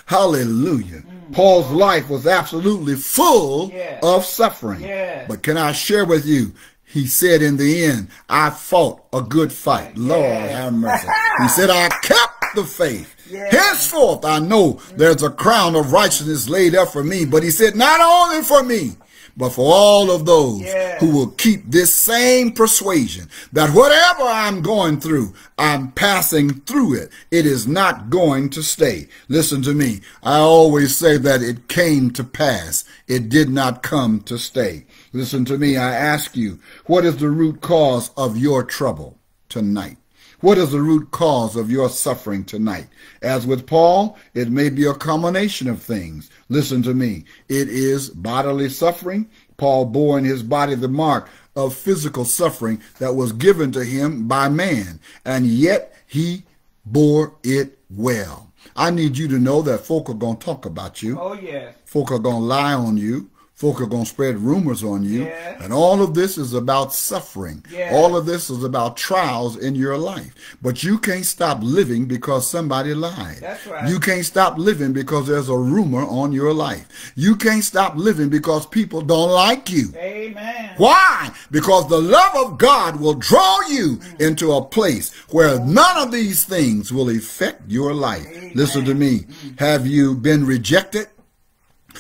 Hallelujah. Paul's life was absolutely full Yes. of suffering. Yes. But can I share with you? He said in the end, I fought a good fight. Lord Yes. have mercy. (laughs) He said, I kept the faith. Yes. Henceforth, I know there's a crown of righteousness laid up for me. But he said, not only for me, but for all of those Yes. who will keep this same persuasion that whatever I'm going through, I'm passing through it. It is not going to stay. Listen to me. I always say that it came to pass. It did not come to stay. Listen to me. I ask you, what is the root cause of your trouble tonight? What is the root cause of your suffering tonight? As with Paul, it may be a combination of things. Listen to me. It is bodily suffering. Paul bore in his body the mark of physical suffering that was given to him by man, and yet he bore it well. I need you to know that folk are going to talk about you. Oh, yes. Folk are going to lie on you. Folk are going to spread rumors on you. Yeah. And all of this is about suffering. Yeah. All of this is about trials in your life. But you can't stop living because somebody lied. Right. You can't stop living because there's a rumor on your life. You can't stop living because people don't like you. Amen. Why? Because the love of God will draw you into a place where none of these things will affect your life. Listen to me. Have you been rejected?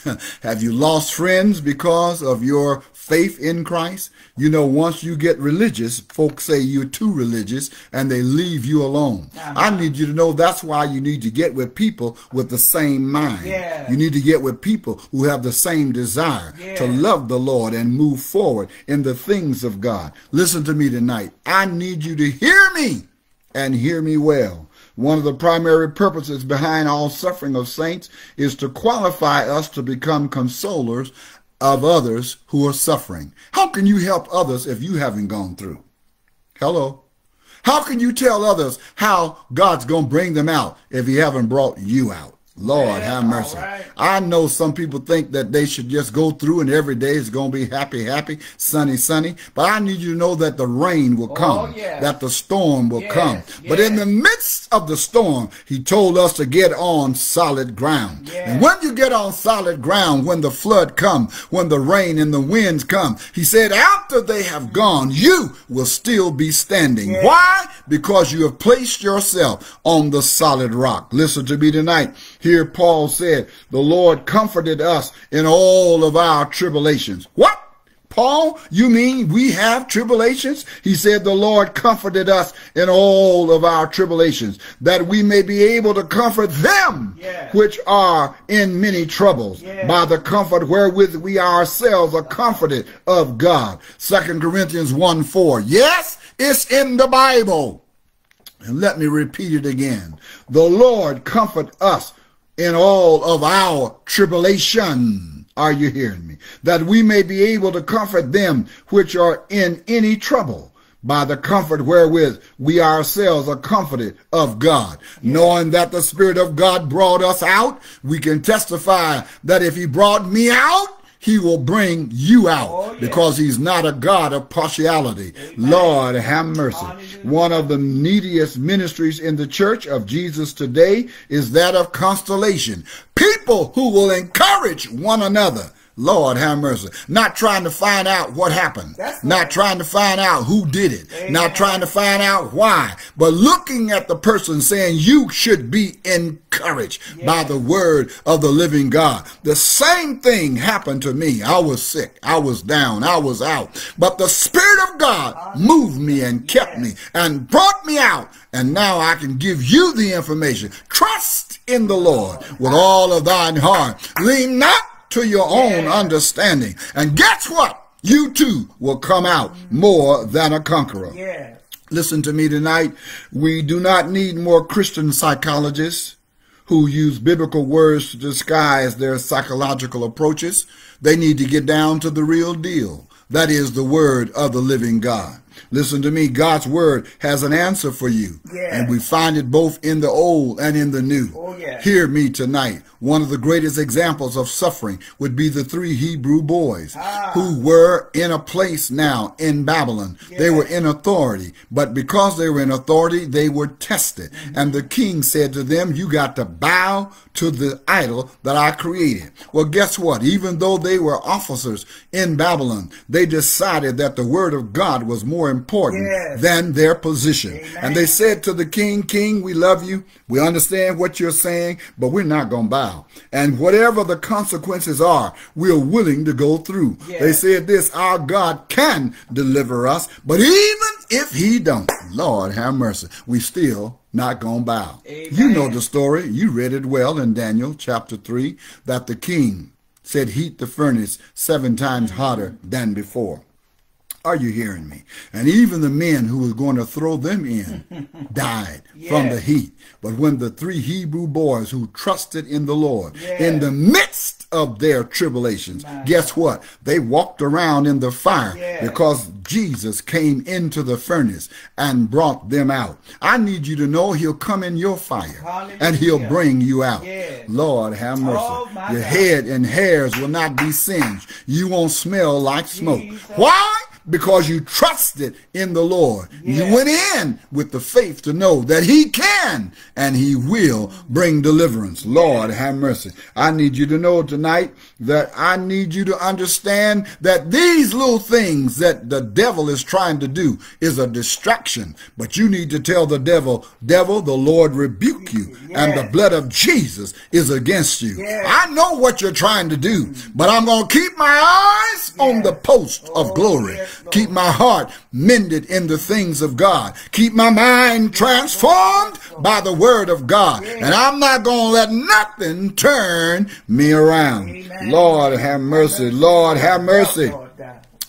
(laughs) Have you lost friends because of your faith in Christ? You know, once you get religious, folks say you're too religious and they leave you alone. Uh-huh. I need you to know that's why you need to get with people with the same mind. Yeah. You need to get with people who have the same desire to love the Lord and move forward in the things of God. Listen to me tonight. I need you to hear me and hear me well. One of the primary purposes behind all suffering of saints is to qualify us to become consolers of others who are suffering. How can you help others if you haven't gone through? Hello. How can you tell others how God's going to bring them out if he haven't brought you out? Lord have mercy. right. I know some people think that they should just go through and every day is going to be happy, happy, sunny, sunny. But I need you to know that the rain will oh, come, yes. that the storm will Yes, come. But in the midst of the storm, he told us to get on solid ground. Yes. And when you get on solid ground, when the flood come, when the rain and the winds come, he said, after they have gone, you will still be standing. Yes. Why? Because you have placed yourself on the solid rock. Listen to me tonight. Here Paul said, the Lord comforted us in all of our tribulations. What? Paul, you mean we have tribulations? He said the Lord comforted us in all of our tribulations, that we may be able to comfort them Yes. which are in many troubles Yes. by the comfort wherewith we ourselves are comforted of God. Second Corinthians 1 4. Yes, it's in the Bible. And let me repeat it again. The Lord comfort us in all of our tribulation. Are you hearing me? That we may be able to comfort them which are in any trouble by the comfort wherewith we ourselves are comforted of God. Knowing that the Spirit of God brought us out, we can testify that if he brought me out, he will bring you out Oh, yeah. because he's not a God of partiality. Lord, have mercy. Hallelujah. One of the neediest ministries in the church of Jesus today is that of constellation. People who will encourage one another. Lord have mercy. Not trying to find out what happened. That's Not trying to find out who did it. Amen. Not trying to find out why. But looking at the person saying you should be encouraged by the word of the living God. The same thing happened to me. I was sick. I was down. I was out. But the Spirit of God moved me and kept me and brought me out. And now I can give you the information. Trust in the Lord with all of thine heart. Lean not to your own understanding. And guess what? You too will come out mm-hmm. more than a conqueror. Yes. Listen to me tonight. We do not need more Christian psychologists who use biblical words to disguise their psychological approaches. They need to get down to the real deal. That is the word of the living God. Listen to me. God's word has an answer for you. Yeah. And we find it both in the old and in the new. Oh, yeah. Hear me tonight. One of the greatest examples of suffering would be the three Hebrew boys Ah. who were in a place now in Babylon. They were in authority, but because they were in authority, they were tested. And the king said to them, You got to bow to the idol that I created. Well, guess what? Even though they were officers in Babylon, they decided that the word of God was more important Yes. than their position. Amen. And they said to the king, King, we love you. We understand what you're saying, but we're not going to bow. And whatever the consequences are, we're willing to go through. Yeah. They said this, our God can deliver us, but even if he don't, Lord have mercy, we still not going to bow. Amen. You know the story. You read it well in Daniel chapter 3 that the king said heat the furnace seven times hotter than before. Are you hearing me? And even the men who was going to throw them in (laughs) died yes. from the heat. But when the three Hebrew boys who trusted in the Lord yes. in the midst of their tribulations, My guess God. what? They walked around in the fire yes. because Jesus came into the furnace and brought them out. I need you to know he'll come in your fire Hallelujah. and he'll bring you out. Lord, have oh, mercy. Oh, your God. head and hairs will not be singed. You won't smell like smoke. Jesus. Why? Because you trusted in the Lord. Yes. You went in with the faith to know that he can and he will bring deliverance. Lord, have mercy. I need you to know tonight that I need you to understand that these little things that the devil is trying to do is a distraction. But you need to tell the devil, devil, the Lord rebuke you yes. and the blood of Jesus is against you. Yes. I know what you're trying to do, but I'm going to keep my eyes on the post of oh, glory. Keep my heart mended in the things of God. Keep my mind transformed by the word of God. And I'm not going to let nothing turn me around. Lord, have mercy. Lord, have mercy.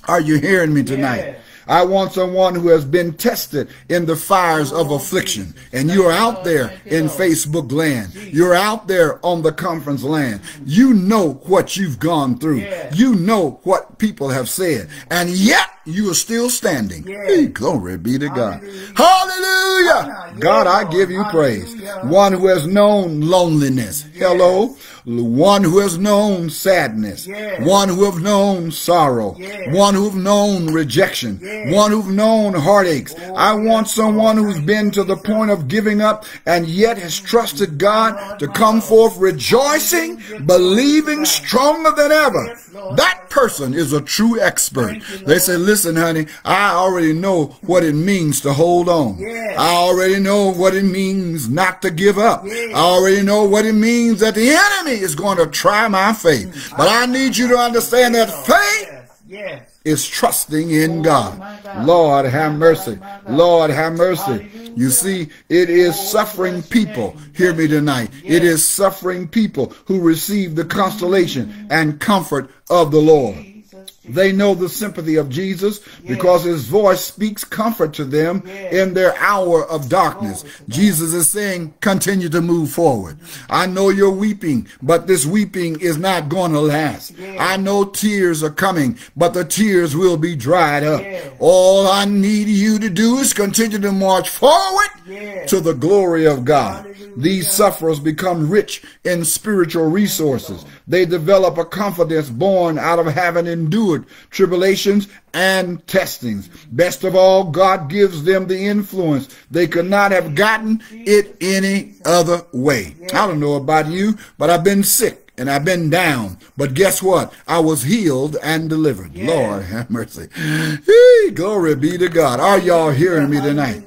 Are you hearing me tonight? I want someone who has been tested in the fires of affliction. And you're out there in Facebook land. You're out there on the conference land. You know what you've gone through. You know what people have said. And yet you are still standing. Hey, glory be to God. Hallelujah. God, I give you praise. One who has known loneliness. Hello one who has known sadness, yes. one who have known sorrow, yes. one who've known rejection, yes. one who've known heartaches. Oh, I want someone who's been to the point of giving up and yet has trusted God to come forth rejoicing, believing stronger than ever. That person is a true expert. They say, listen, honey, I already know what it means to hold on. I already know what it means not to give up. I already know what it means that the enemy is going to try my faith. But I need you to understand that faith is trusting in God. Lord, have mercy. Lord, have mercy. You see, it is suffering people. Hear me tonight. It is suffering people who receive the consolation and comfort of the Lord. They know the sympathy of Jesus because his voice speaks comfort to them in their hour of darkness. Jesus is saying, continue to move forward. I know you're weeping, but this weeping is not going to last. I know tears are coming, but the tears will be dried up. All I need you to do is continue to march forward to the glory of God. These sufferers become rich in spiritual resources. They develop a confidence born out of having endured tribulations and testings. Best of all, God gives them the influence. They could not have gotten it any other way. I don't know about you, but I've been sick and I've been down. But guess what? I was healed and delivered. Yeah. Lord have mercy. Hey, glory be to God. Are y'all hearing me tonight?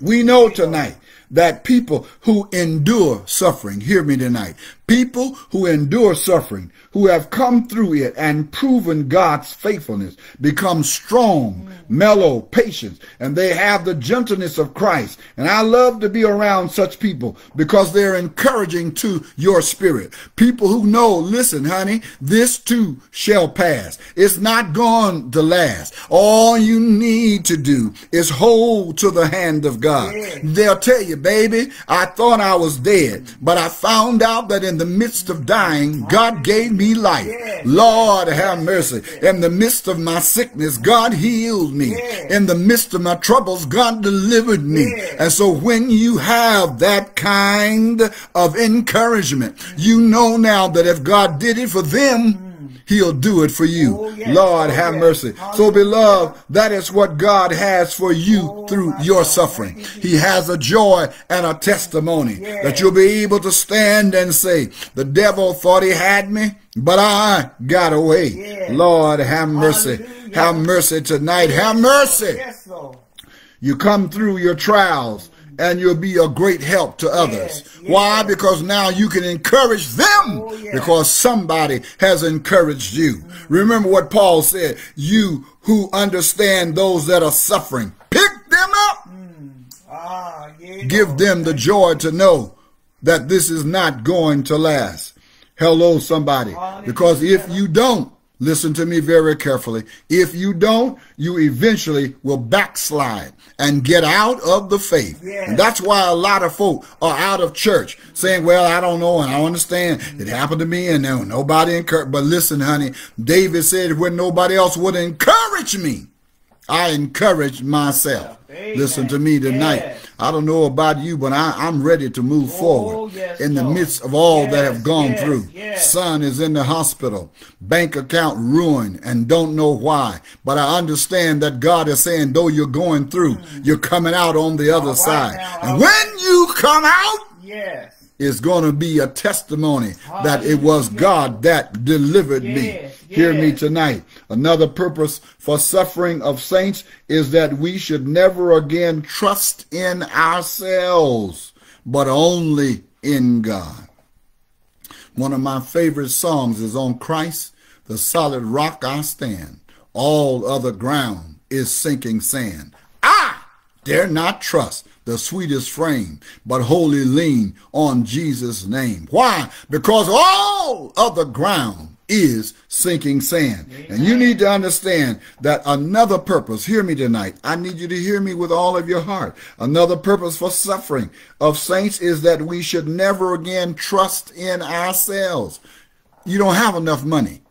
We know tonight that people who endure suffering, hear me tonight, people who endure suffering, who have come through it and proven God's faithfulness, become strong, mm. mellow, patient, and they have the gentleness of Christ. And I love to be around such people because they're encouraging to your spirit. People who know, listen, honey, this too shall pass. It's not going to last. All you need to do is hold to the hand of God. They'll tell you, baby, I thought I was dead, but I found out that in the midst of dying, God gave me life. Lord, have mercy. In the midst of my sickness, God healed me. In the midst of my troubles, God delivered me. And so when you have that kind of encouragement, you know now that if God did it for them, He'll do it for you. Oh, yes. Lord, oh, have yes. mercy. So, beloved, that is what God has for you oh, through your God. suffering. He has a joy and a testimony yes. that you'll be able to stand and say, the devil thought he had me, but I got away. Lord, have mercy. Hallelujah. Have mercy tonight. Have mercy. You come through your trials and you'll be a great help to others. Yes, yes. Why? Because now you can encourage them oh, yes. because somebody has encouraged you. Mm -hmm. Remember what Paul said, you who understand those that are suffering, pick them up. Mm. Ah, Give them the joy to know that this is not going to last. Hello, somebody. Because if you don't, Listen to me very carefully. If you don't, you eventually will backslide and get out of the faith. Yes. And that's why a lot of folk are out of church saying, well, I don't know and I understand. It mm-hmm. happened to me and no, nobody encouraged. But listen, honey, David said when nobody else would encourage me, I encourage myself. Amen. Listen to me tonight. Yes. I don't know about you, but I, I'm ready to move Oh, forward yes, in the Lord. midst of all that have gone yes, through. yes. Son is in the hospital, bank account ruined, and don't know why. But I understand that God is saying, though you're going through, mm. you're coming out on the other right side. now, and when you come out, Yes. it's going to be a testimony that it was. God that delivered me. Yes, Hear me tonight. Another purpose for suffering of saints is that we should never again trust in ourselves, but only in God. One of my favorite songs is on Christ, the solid rock I stand. All other ground is sinking sand. I dare not trust the sweetest frame, but wholly lean on Jesus' name. Why? Because all other ground is sinking sand. And you need to understand that another purpose, hear me tonight. I need you to hear me with all of your heart. Another purpose for suffering of saints is that we should never again trust in ourselves. You don't have enough money.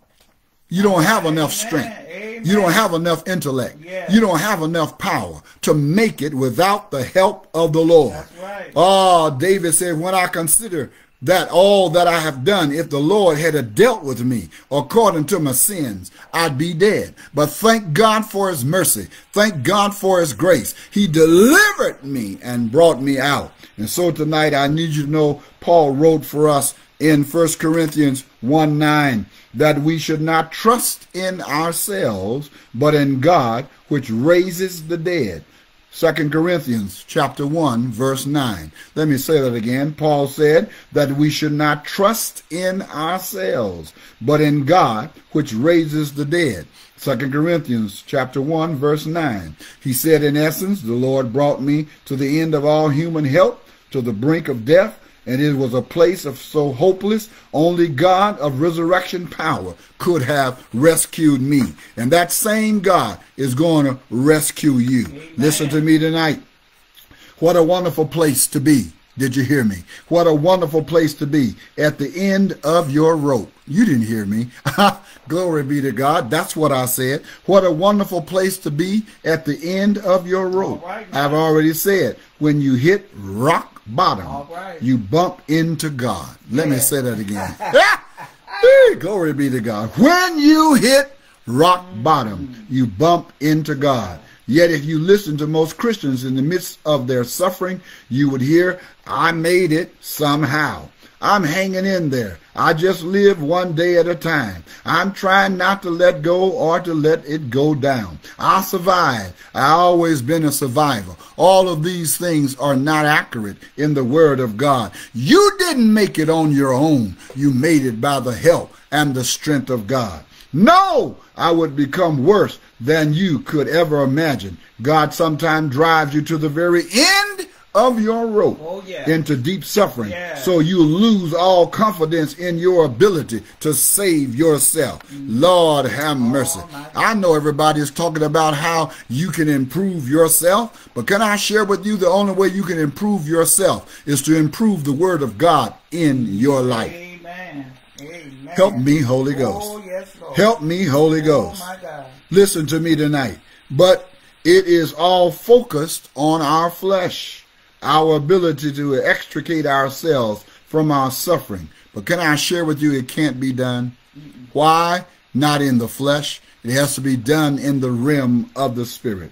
You don't have enough strength. Amen. You don't have enough intellect. Yes. You don't have enough power to make it without the help of the Lord. That's right. Oh, David said, when I consider that all that I have done, if the Lord had dealt with me according to my sins, I'd be dead. But thank God for his mercy. Thank God for his grace. He delivered me and brought me out. And so tonight I need you to know Paul wrote for us in 1 Corinthians 1 9 that we should not trust in ourselves, but in God, which raises the dead. 2 Corinthians chapter 1 verse 9. Let me say that again. Paul said that we should not trust in ourselves, but in God which raises the dead. 2 Corinthians chapter 1 verse 9. He said in essence, the Lord brought me to the end of all human help, to the brink of death, and it was a place of so hopeless, only God of resurrection power could have rescued me. And that same God is going to rescue you. Listen to me tonight. What a wonderful place to be. Did you hear me? What a wonderful place to be at the end of your rope. You didn't hear me. (laughs) Glory be to God. That's what I said. What a wonderful place to be at the end of your rope. Right. I've already said, when you hit rock bottom, right. you bump into God. Let me say that again. (laughs) Hey, Glory be to God. When you hit rock bottom, you bump into God. Yet if you listen to most Christians in the midst of their suffering, you would hear, I made it somehow. I'm hanging in there. I just live one day at a time. I'm trying not to let go or to let it go down. I'll survive. I always been a survivor. All of these things are not accurate in the Word of God. You didn't make it on your own. You made it by the help and the strength of God. No, I would become worse than you could ever imagine. God sometimes drives you to the very end of your rope Oh, yeah. into deep suffering. Yeah. So you lose all confidence in your ability to save yourself. Mm-hmm. Lord have oh, mercy. my God. I know everybody is talking about how you can improve yourself, but can I share with you the only way you can improve yourself is to improve the word of God in your life. Amen. Amen. Help me, Holy oh, Ghost. Oh, yes. Help me, Holy Oh, Ghost. my God. Listen to me tonight. But it is all focused on our flesh, our ability to extricate ourselves from our suffering. But can I share with you it can't be done? Why? Not in the flesh. It has to be done in the realm of the spirit.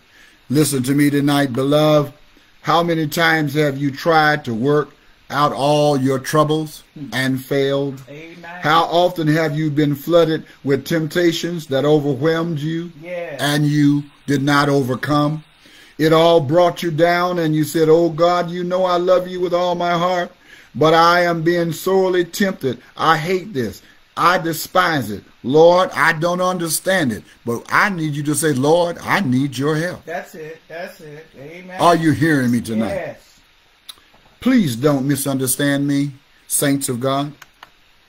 Listen to me tonight, beloved. How many times have you tried to work out all your troubles and failed? Amen. How often have you been flooded with temptations that overwhelmed you Yes. and you did not overcome? It all brought you down and you said, Oh God, you know I love you with all my heart, but I am being sorely tempted. I hate this. I despise it. Lord, I don't understand it, but I need you to say, Lord, I need your help. That's it. That's it. Amen. Are you hearing me tonight? Yes. Please don't misunderstand me, saints of God.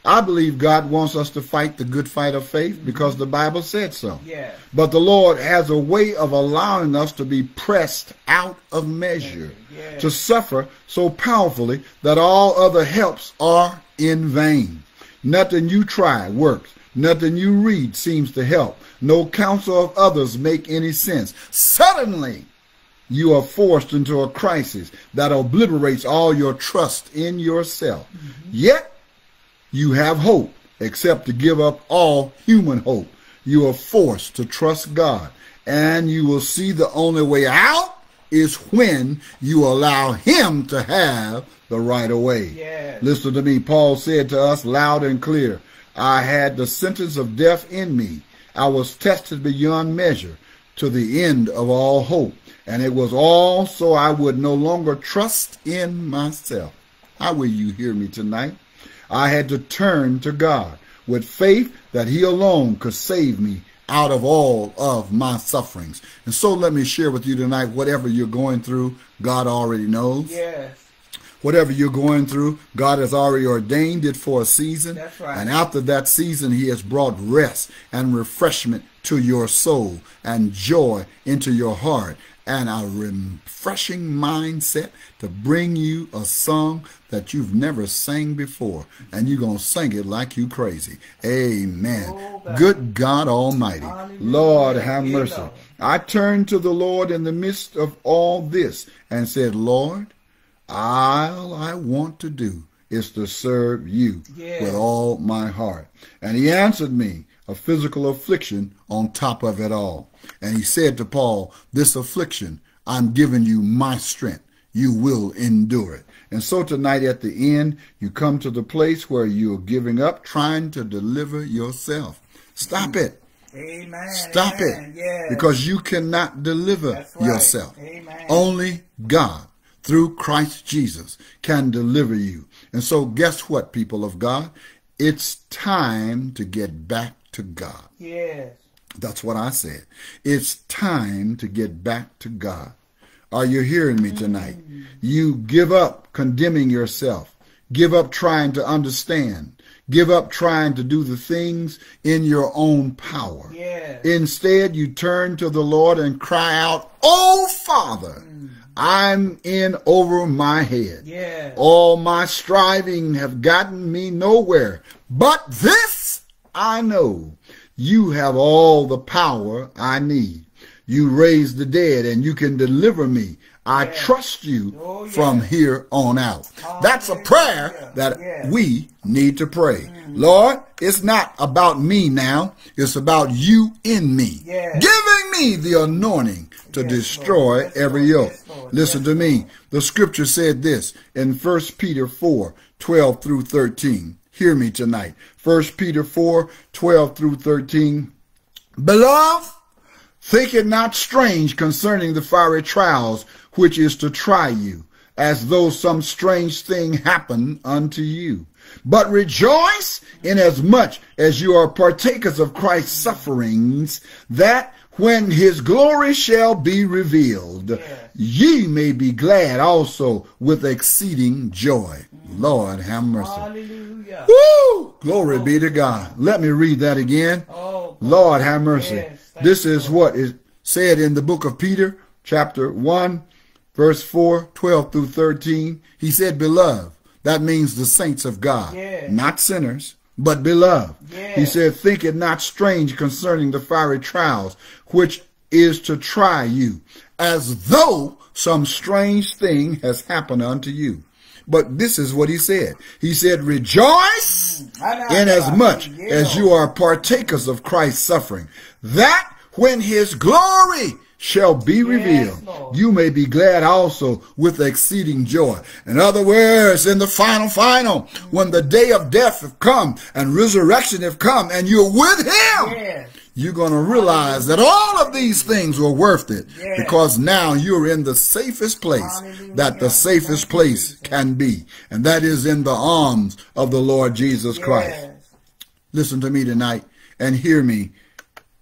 I believe God wants us to fight the good fight of faith because the Bible said so. Yes. But the Lord has a way of allowing us to be pressed out of measure, Yes. to suffer so powerfully that all other helps are in vain. Nothing you try works. Nothing you read seems to help. No counsel of others make any sense. Suddenly, you are forced into a crisis that obliterates all your trust in yourself. Mm-hmm. Yet, you have hope, except to give up all human hope. You are forced to trust God, and you will see the only way out is when you allow Him to have the right of way. Yes. Listen to me. Paul said to us loud and clear, I had the sentence of death in me. I was tested beyond measure to the end of all hope. And it was all so I would no longer trust in myself. How will you hear me tonight? I had to turn to God with faith that He alone could save me out of all of my sufferings. And so let me share with you tonight whatever you're going through, God already knows. Yes. Whatever you're going through, God has already ordained it for a season. That's right. And after that season, He has brought rest and refreshment to your soul and joy into your heart and a refreshing mindset to bring you a song that you've never sang before. And you're going to sing it like you crazy. Amen. Good God Almighty. Lord, have mercy. I turned to the Lord in the midst of all this and said, Lord, all I want to do is to serve you Yes. with all my heart. And he answered me, a physical affliction on top of it all. And he said to Paul, This affliction, I'm giving you my strength. You will endure it. And so tonight at the end, you come to the place where you're giving up trying to deliver yourself. Stop it. Amen. Stop Amen. it. Yes. Because you cannot deliver right. yourself. Amen. Only God, through Christ Jesus, can deliver you. And so, guess what, people of God? It's time to get back to God. Yes. That's what I said. It's time to get back to God. Are you hearing me tonight? Mm. You give up condemning yourself. Give up trying to understand. Give up trying to do the things in your own power. Yes. Instead, you turn to the Lord and cry out, Oh, Father, mm. I'm in over my head. Yes. All my striving have gotten me nowhere. But this I know. You have all the power I need. You raise the dead and you can deliver me. I Yes. trust you Oh, from here on out. That's a prayer that. Mm. we need to pray. Lord, it's not about me now. It's about you in me. Giving me the anointing to Yes, destroy Lord. Yes, every yoke. Yes, Listen to me. The scripture said this in 1 Peter 4, 12 through 13. Hear me tonight. 1 Peter 4, 12 through 13. Beloved, think it not strange concerning the fiery trials which is to try you, as though some strange thing happened unto you. But rejoice inasmuch as much as you are partakers of Christ's sufferings, that when his glory shall be revealed, Yes. ye may be glad also with exceeding joy. Lord have mercy. Hallelujah. Woo! Glory be to God. Let me read that again. Oh, Lord have mercy. Yes, this is what is said in the book of Peter, chapter 1, verse 4, 12 through 13. He said, Beloved, that means the saints of God, Yes. not sinners, but beloved. Yes. He said, Think it not strange concerning the fiery trials, which is to try you, as though some strange thing has happened unto you. But this is what he said. He said, Rejoice inasmuch as much as you are partakers of Christ's suffering, that when his glory shall be revealed, you may be glad also with exceeding joy. In other words, in the final, final, when the day of death have come and resurrection have come and you're with him, Yes. You're going to realize that all of these things were worth it Yes. because now you're in the safest place Hallelujah. that the safest place can be, and that is in the arms of the Lord Jesus Christ. Listen to me tonight and hear me.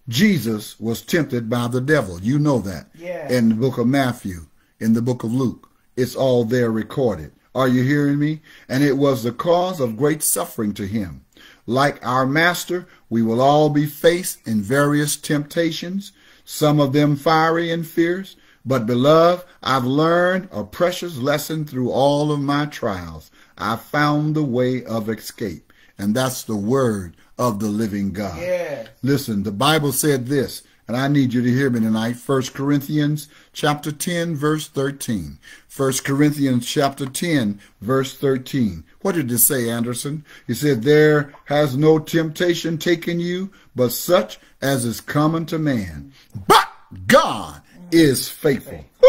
Jesus was tempted by the devil. You know that. Yes. In the book of Matthew, in the book of Luke. It's all there recorded. Are you hearing me? And it was the cause of great suffering to him. Like our Master, we will all be faced in various temptations, some of them fiery and fierce. But, beloved, I've learned a precious lesson through all of my trials. I found the way of escape, and that's the word of the living God. Yes. Listen, the Bible said this, and I need you to hear me tonight. 1 Corinthians chapter 10, verse 13. 1 Corinthians chapter 10, verse 13. What did it say, Anderson? He said, There has no temptation taken you, but such as is common to man. But God is faithful. Woo!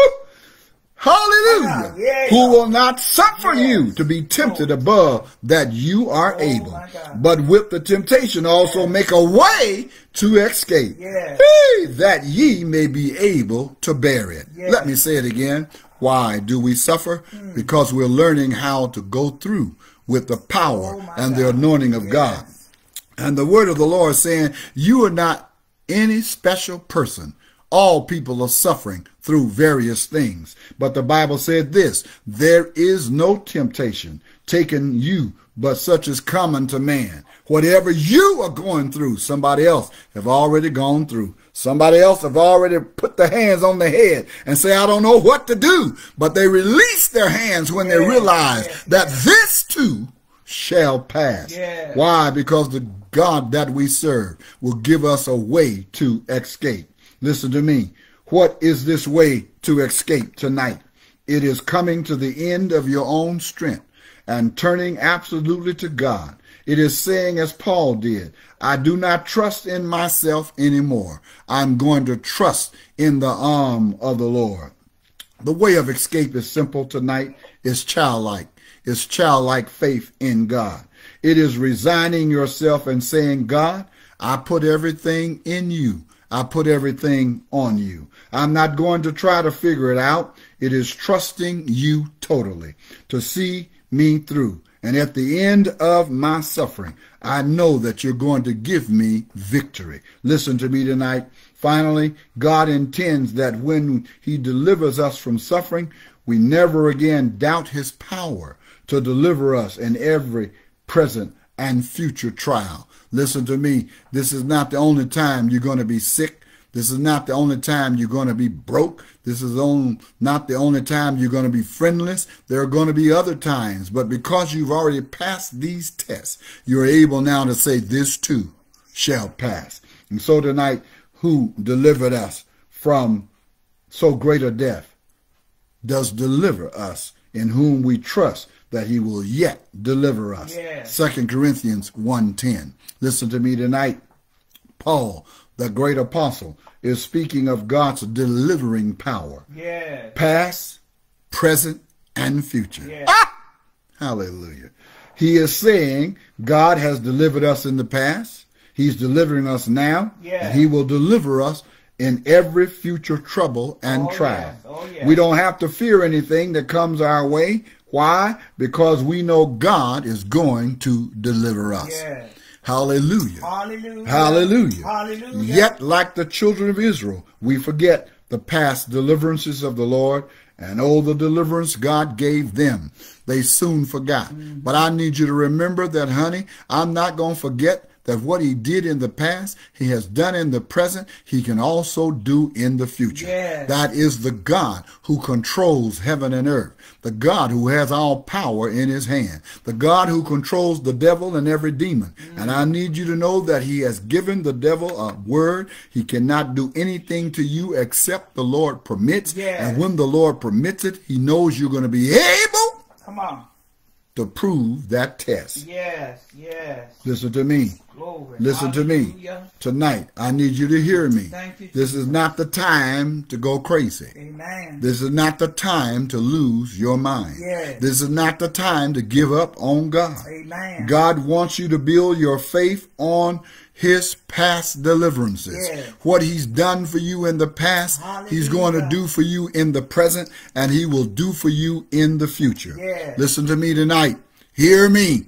Hallelujah. Yeah. Who will not suffer Yes. you to be tempted above that you are Oh, able. But with the temptation also make a way to escape. Yes. Hey, that ye may be able to bear it. Yes. Let me say it again. Why do we suffer? Hmm. Because we're learning how to go through with the power Oh, and the God. anointing of God. And the word of the Lord is saying, You are not any special person. All people are suffering through various things. But the Bible said this there is no temptation taken you, but such is common to man. Whatever you are going through, somebody else have already gone through. Somebody else have already put their hands on their head and say, I don't know what to do. But they release their hands when they realize yes, that this too shall pass. Yes. Why? Because the God that we serve will give us a way to escape. Listen to me. What is this way to escape tonight? It is coming to the end of your own strength and turning absolutely to God. It is saying, as Paul did, I do not trust in myself anymore. I'm going to trust in the arm of the Lord. The way of escape is simple tonight. It's childlike. It's childlike faith in God. It is resigning yourself and saying, God, I put everything in you. I put everything on you. I'm not going to try to figure it out. It is trusting you totally to see me through. And at the end of my suffering, I know that you're going to give me victory. Listen to me tonight. Finally, God intends that when he delivers us from suffering, we never again doubt his power to deliver us in every present and future trial. Listen to me. This is not the only time you're going to be sick. This is not the only time you're going to be broke. This is on, not the only time you're going to be friendless. There are going to be other times. But because you've already passed these tests, you're able now to say, This too shall pass. And so tonight, who delivered us from so great a death does deliver us, in whom we trust that he will yet deliver us. Second Corinthians 1.10. Listen to me tonight. Paul, the great apostle, is speaking of God's delivering power, Yes. past, present, and future. Yes. Ah! Hallelujah. He is saying God has delivered us in the past. He's delivering us now. Yes. And he will deliver us in every future trouble and Oh, trial. Oh. We don't have to fear anything that comes our way. Why? Because we know God is going to deliver us. Hallelujah. Hallelujah. Hallelujah. Hallelujah. Yet, like the children of Israel, we forget the past deliverances of the Lord and oh, the deliverance God gave them. They soon forgot. Mm-hmm. But I need you to remember that, honey, I'm not going to forget that what he did in the past, he has done in the present, he can also do in the future. Yes. That is the God who controls heaven and earth, the God who has all power in his hand, the God who controls the devil and every demon. And I need you to know that he has given the devil a word. He cannot do anything to you except the Lord permits. And when the Lord permits it, he knows you're going to be able Come on. To prove that test. Yes. Yes. Listen to me. Glory. Listen to me. Tonight, I need you to hear me. Thank you, This is not the time to go crazy. Amen. This is not the time to lose your mind. Yes. This is not the time to give up on God. Amen. God wants you to build your faith on his past deliverances. What he's done for you in the past, he's going to do for you in the present, and he will do for you in the future. Listen to me tonight. Hear me.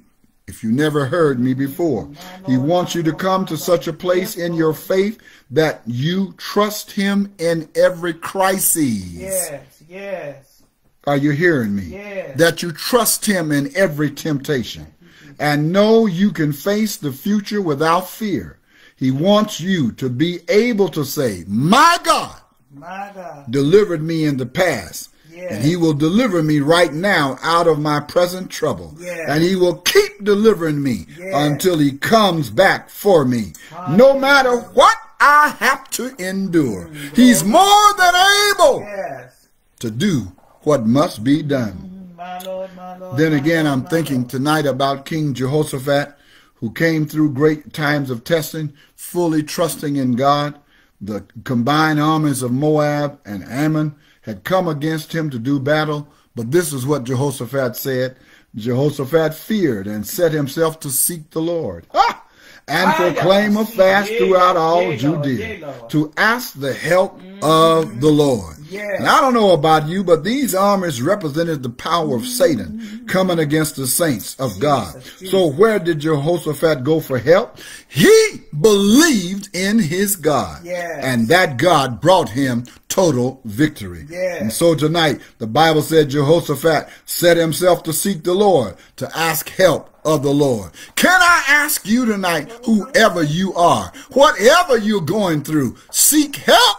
If you never heard me before, he wants you to come to such a place in your faith that you trust him in every crisis. Yes. Yes. Are you hearing me? Yes. That you trust him in every temptation and know you can face the future without fear. He wants you to be able to say, My God My God. delivered me in the past. And he will deliver me right now out of my present trouble. And he will keep delivering me until he comes back for me. No matter what I have to endure. Mm-hmm. He's more than able Yes. to do what must be done. My Lord, my Lord. Then again, Lord, I'm thinking Lord. tonight about King Jehoshaphat, who came through great times of testing, fully trusting in God. The combined armies of Moab and Ammon had come against him to do battle, but this is what Jehoshaphat said. Jehoshaphat feared and set himself to seek the Lord. Ah! And proclaim a fast throughout all Judea to ask the help of the Lord. Yeah. And I don't know about you, but these armies represented the power of Satan coming against the saints of God. Jesus. So where did Jehoshaphat go for help? He believed in his God. Yes. And that God brought him total victory. Yes. And so tonight, the Bible said Jehoshaphat set himself to seek the Lord, to ask help of the Lord. Can I ask you tonight, whoever you are, whatever you're going through, seek help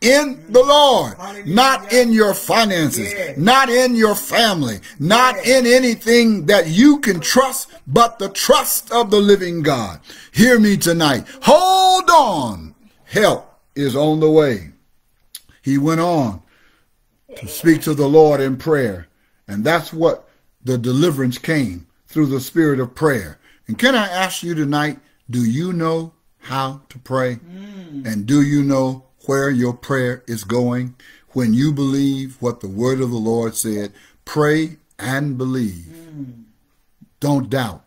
in the Lord, not in your finances, not in your family, not in anything that you can trust, but the trust of the living God. Hear me tonight. Hold on. Help is on the way. He went on to speak to the Lord in prayer. And that's what the deliverance came through the spirit of prayer. And can I ask you tonight, do you know how to pray? And do you know where your prayer is going? When you believe what the word of the Lord said, pray and believe. Mm. Don't doubt.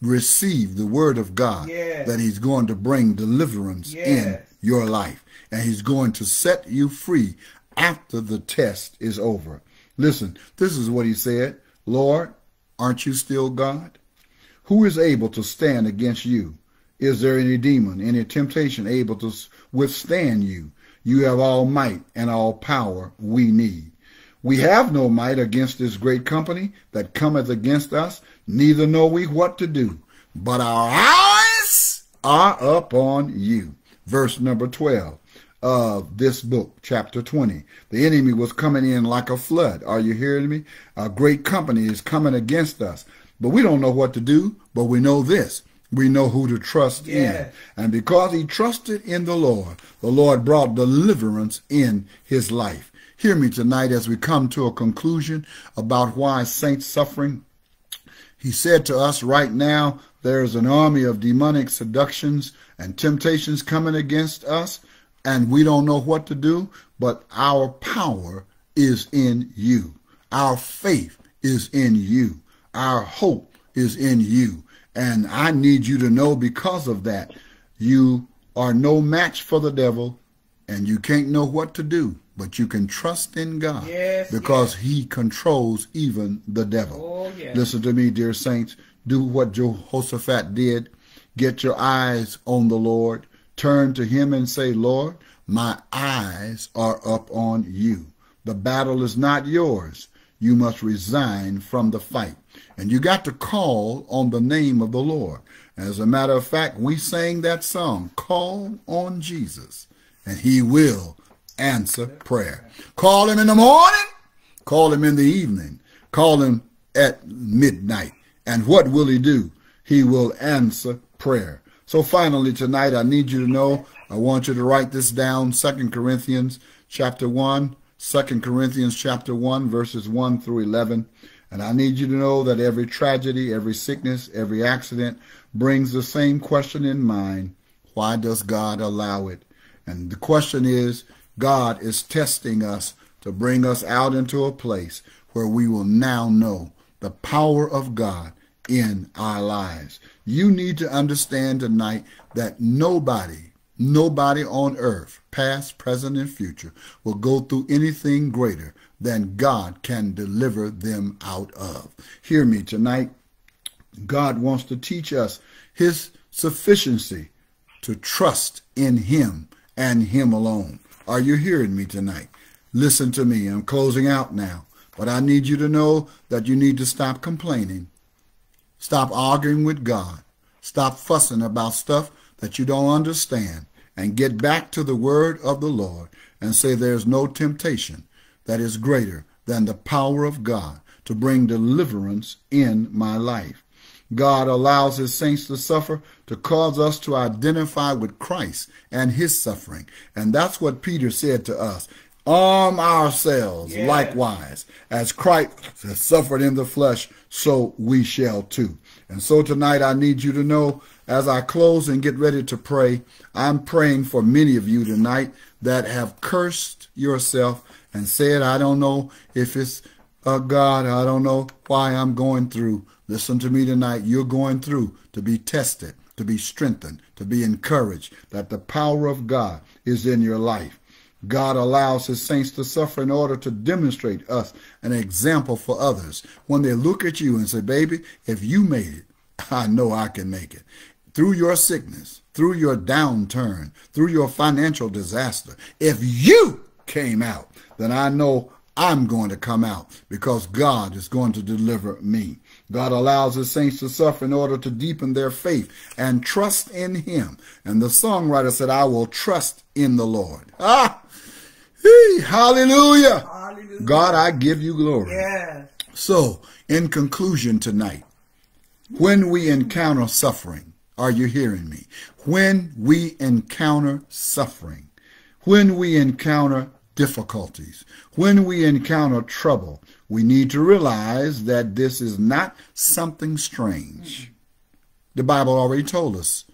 Receive the word of God Yes. that he's going to bring deliverance in your life. And he's going to set you free after the test is over. Listen, this is what he said Lord, aren't you still God? Who is able to stand against you? Is there any demon, any temptation able to withstand you? You have all might and all power we need. We have no might against this great company that cometh against us, neither know we what to do. But our eyes are upon you. Verse number 12 of this book, chapter 20. The enemy was coming in like a flood. Are you hearing me? A great company is coming against us. But we don't know what to do, but we know this. We know who to trust Yes. in. And because he trusted in the Lord, the Lord brought deliverance in his life. Hear me tonight as we come to a conclusion about why saints suffering he said to us right now, there's an army of demonic seductions and temptations coming against us, and we don't know what to do, but our power is in you. Our faith is in you. Our hope is in you. And I need you to know because of that, you are no match for the devil, and you can't know what to do, but you can trust in God Yes, because he controls even the devil. Oh, yes. Listen to me, dear saints. Do what Jehoshaphat did. Get your eyes on the Lord. Turn to him and say, Lord, my eyes are up on you. The battle is not yours. You must resign from the fight. And you got to call on the name of the Lord. As a matter of fact, we sang that song, Call on Jesus, and he will answer prayer. Call him in the morning, call him in the evening, call him at midnight. And what will he do? He will answer prayer. So finally tonight I need you to know, I want you to write this down, 2 Corinthians chapter 1, 2 Corinthians chapter 1 verses 1 through 11. And I need you to know that every tragedy, every sickness, every accident brings the same question in mind. Why does God allow it? And the question is, God is testing us to bring us out into a place where we will now know the power of God in our lives. You need to understand tonight that nobody, nobody on earth, past, present, and future, will go through anything greater than God can deliver them out of. Hear me tonight. God wants to teach us his sufficiency to trust in him and him alone. Are you hearing me tonight? Listen to me. I'm closing out now. But I need you to know that you need to stop complaining. Stop arguing with God. Stop fussing about stuff that you don't understand and get back to the word of the Lord and say there's no temptation that is greater than the power of God to bring deliverance in my life. God allows his saints to suffer to cause us to identify with Christ and his suffering. And that's what Peter said to us. Arm ourselves Yeah. likewise, as Christ has suffered in the flesh, so we shall too. And so tonight I need you to know, as I close and get ready to pray, I'm praying for many of you tonight that have cursed yourself and said, I don't know if it's uh, God, I don't know why I'm going through. Listen to me tonight. You're going through to be tested, to be strengthened, to be encouraged that the power of God is in your life. God allows his saints to suffer in order to demonstrate us an example for others. When they look at you and say, baby, if you made it, (laughs) I know I can make it. Through your sickness, through your downturn, through your financial disaster, if you came out, then I know I'm going to come out because God is going to deliver me. God allows his saints to suffer in order to deepen their faith and trust in him. And the songwriter said, I will trust in the Lord. Ah! Hey, hallelujah. Hallelujah. God, I give you glory. Yes. So, in conclusion tonight, when we encounter suffering, are you hearing me? When we encounter suffering, when we encounter difficulties, when we encounter trouble, we need to realize that this is not something strange. The Bible already told us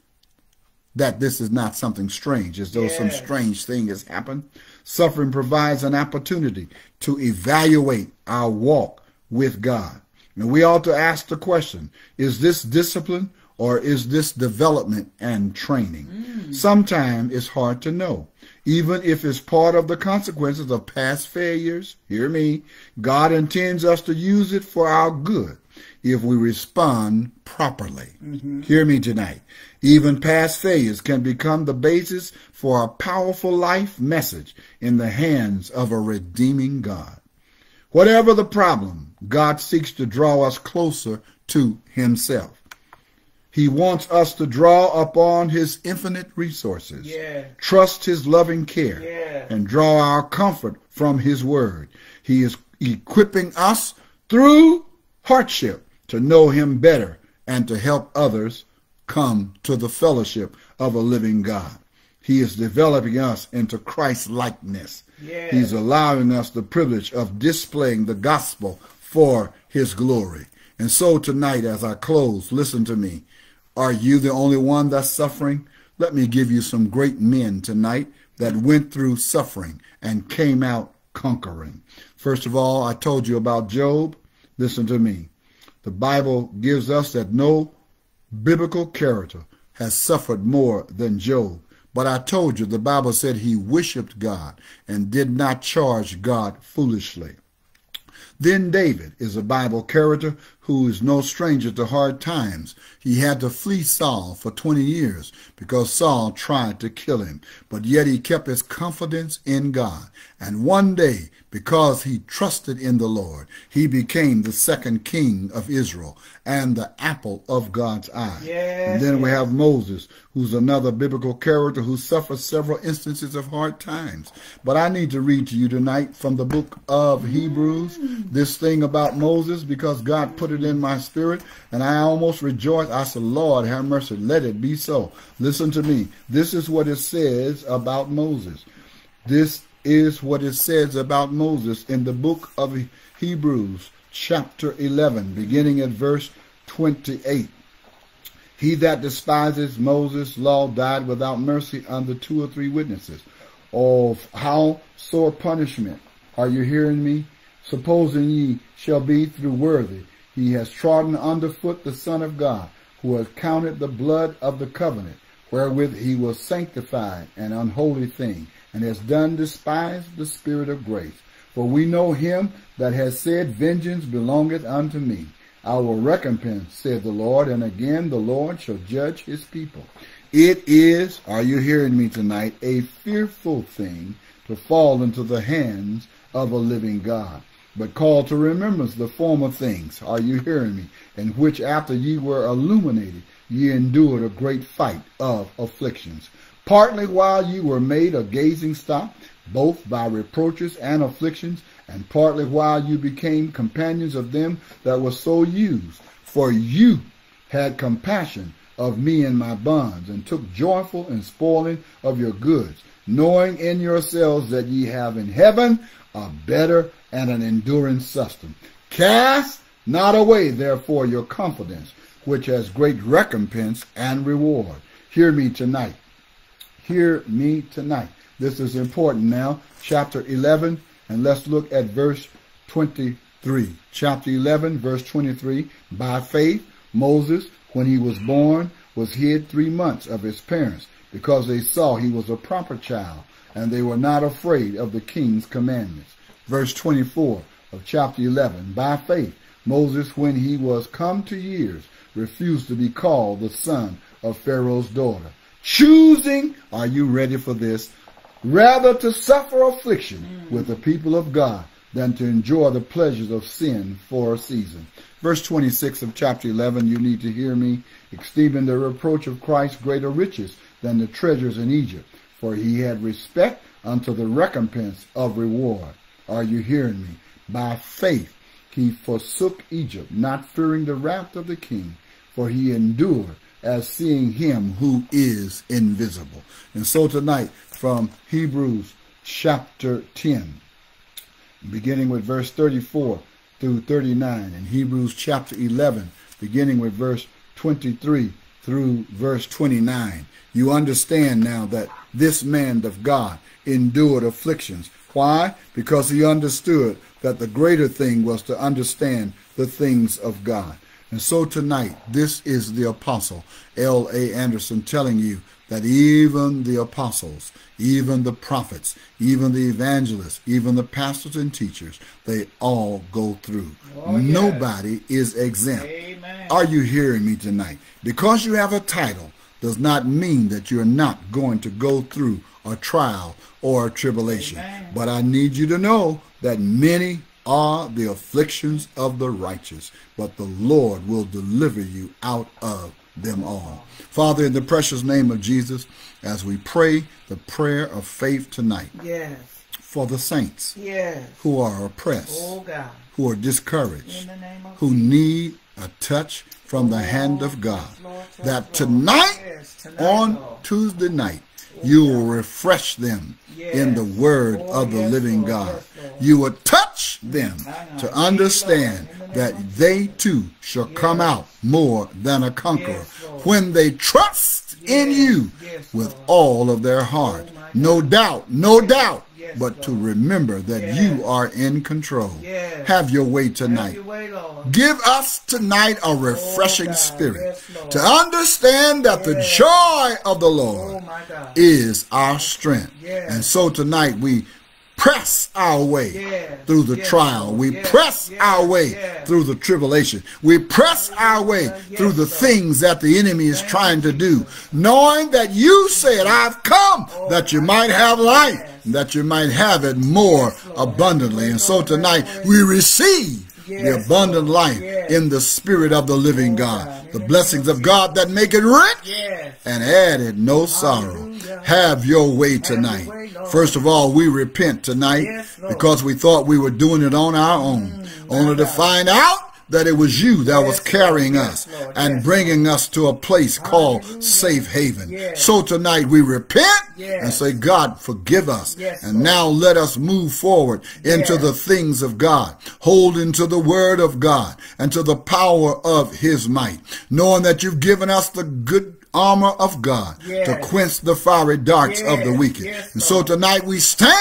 that this is not something strange, as though some strange thing has happened. Suffering provides an opportunity to evaluate our walk with God. And we ought to ask the question, is this discipline or is this development and training? Sometimes it's hard to know. Even if it's part of the consequences of past failures, hear me, God intends us to use it for our good if we respond properly. Mm-hmm. Hear me tonight. Even past failures can become the basis for a powerful life message in the hands of a redeeming God. Whatever the problem, God seeks to draw us closer to himself. He wants us to draw upon his infinite resources, Yeah. trust his loving care, Yeah. and draw our comfort from his word. He is equipping us through hardship to know him better and to help others come to the fellowship of a living God. He is developing us into Christ likeness. Yeah. He's allowing us the privilege of displaying the gospel for his glory. And so tonight, as I close, listen to me. Are you the only one that's suffering? Let me give you some great men tonight that went through suffering and came out conquering. First of all, I told you about Job. Listen to me. The Bible gives us that no biblical character has suffered more than Job. But I told you the Bible said he worshiped God and did not charge God foolishly. Then David is a Bible character who is no stranger to hard times. He had to flee Saul for 20 years because Saul tried to kill him, but yet he kept his confidence in God. And one day, because he trusted in the Lord, he became the second king of Israel and the apple of God's eye. Yes, and then we have Moses, who's another biblical character who suffered several instances of hard times. But I need to read to you tonight from the book of Hebrews mm. this thing about Moses because God put it in my spirit and I almost rejoiced. I said, Lord, have mercy. Let it be so. Listen to me. This is what it says about Moses. This is what it says about Moses in the book of Hebrews, chapter 11, beginning at verse 28. He that despises Moses' law died without mercy under two or three witnesses. Of how sore punishment are you hearing me? Supposing ye shall be through worthy. He has trodden underfoot the Son of God, who has counted the blood of the covenant, wherewith he was sanctified an unholy thing, and has done despise the Spirit of grace. For we know him that has said, Vengeance belongeth unto me. I will recompense, said the Lord, and again the Lord shall judge his people. It is, are you hearing me tonight, a fearful thing to fall into the hands of a living God. But call to remembrance the former things. Are you hearing me? In which after ye were illuminated, ye endured a great fight of afflictions. Partly while ye were made a gazing stock, both by reproaches and afflictions, and partly while you became companions of them that were so used. For you had compassion of me and my bonds, and took joyful in spoiling of your goods, knowing in yourselves that ye have in heaven a better and an enduring sustenance. Cast not away therefore your confidence, which has great recompense and reward. Hear me tonight. Hear me tonight. This is important now. Chapter 11, and let's look at verse 23. Chapter 11, verse 23. By faith, Moses, when he was born, was hid three months of his parents, because they saw he was a proper child, and they were not afraid of the king's commandments. Verse 24 of chapter 11. By faith, Moses, when he was come to years, refused to be called the son of Pharaoh's daughter, choosing, are you ready for this, rather to suffer affliction with the people of God than to enjoy the pleasures of sin for a season. Verse 26 of chapter 11, you need to hear me, esteeming the reproach of Christ greater riches than the treasures in Egypt, for he had respect unto the recompense of reward. Are you hearing me? By faith he forsook Egypt, not fearing the wrath of the king, for he endured as seeing him who is invisible. And so tonight, from Hebrews chapter 10, beginning with verse 34 through 39, and Hebrews chapter 11, beginning with verse 23 through verse 29. You understand now that this man of God endured afflictions. Why? Because he understood that the greater thing was to understand the things of God. And so tonight, this is the apostle L.A. Anderson telling you that even the apostles, even the prophets, even the evangelists, even the pastors and teachers, they all go through. Oh, yes. Nobody is exempt. Amen. Are you hearing me tonight? Because you have a title does not mean that you're not going to go through a trial or a tribulation. Amen. But I need you to know that many are the afflictions of the righteous, but the Lord will deliver you out of them all. Father, in the precious name of Jesus, as we pray the prayer of faith tonight Yes. for the saints Yes. who are oppressed, Oh who are discouraged, In the name of who need a touch from the oh, hand of God, Yes, Lord, that Lord. tonight, Yes, tonight, on Lord. Tuesday night, you will refresh them in the word Oh, of the living God. You will touch them to understand Lord, in the name that they too shall come out more than a conqueror when they trust in you with all of their heart. Oh, no doubt, no doubt, Yes, but to remember that Yes. you are in control. Yes. Have your way tonight. your way, Give us tonight a oh, refreshing God. spirit to understand that the joy of the Oh Lord God. is our strength. And so tonight we press our way through the trial. We press our way through the tribulation. We press our way through the Lord. things that the enemy is trying to do, knowing that you said, I've come Oh, that you might have life, that you might have it more abundantly. And so tonight we receive the abundant life Yes. in the spirit of the living Oh, God. The blessings of of God that make it rich Yes. and added no sorrow. Have your way tonight. First of all, we repent tonight because we thought we were doing it on our own, only to find out that it was you that was carrying us and Yes, bringing us to a place called safe haven. Yes. So tonight we repent Yes. and say, God, forgive us. Yes, and now let us move forward into Yes. the things of God, holding to the word of God and to the power of his might, knowing that you've given us the good armor of God to quench the fiery darts of the wicked. Yes, and so tonight we stand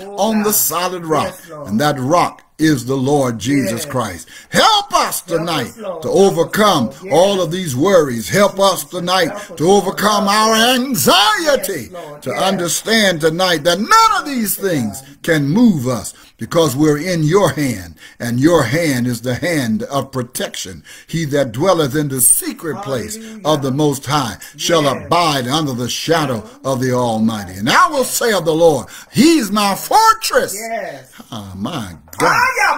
Oh, on the solid rock, Yes, and that rock is the Lord Jesus. Christ. Help us Help tonight us, to Help us, overcome Yes. all of these worries. Help us tonight Help us, to overcome Help our anxiety, Yes, to understand tonight that none of these things can move us because we're in your hand, and your hand is the hand of protection. He that dwelleth in the secret place Hallelujah. of the Most High shall Yes. abide under the shadow of the Almighty. And I will say of the Lord, He's my fortress. Yes. Oh my God.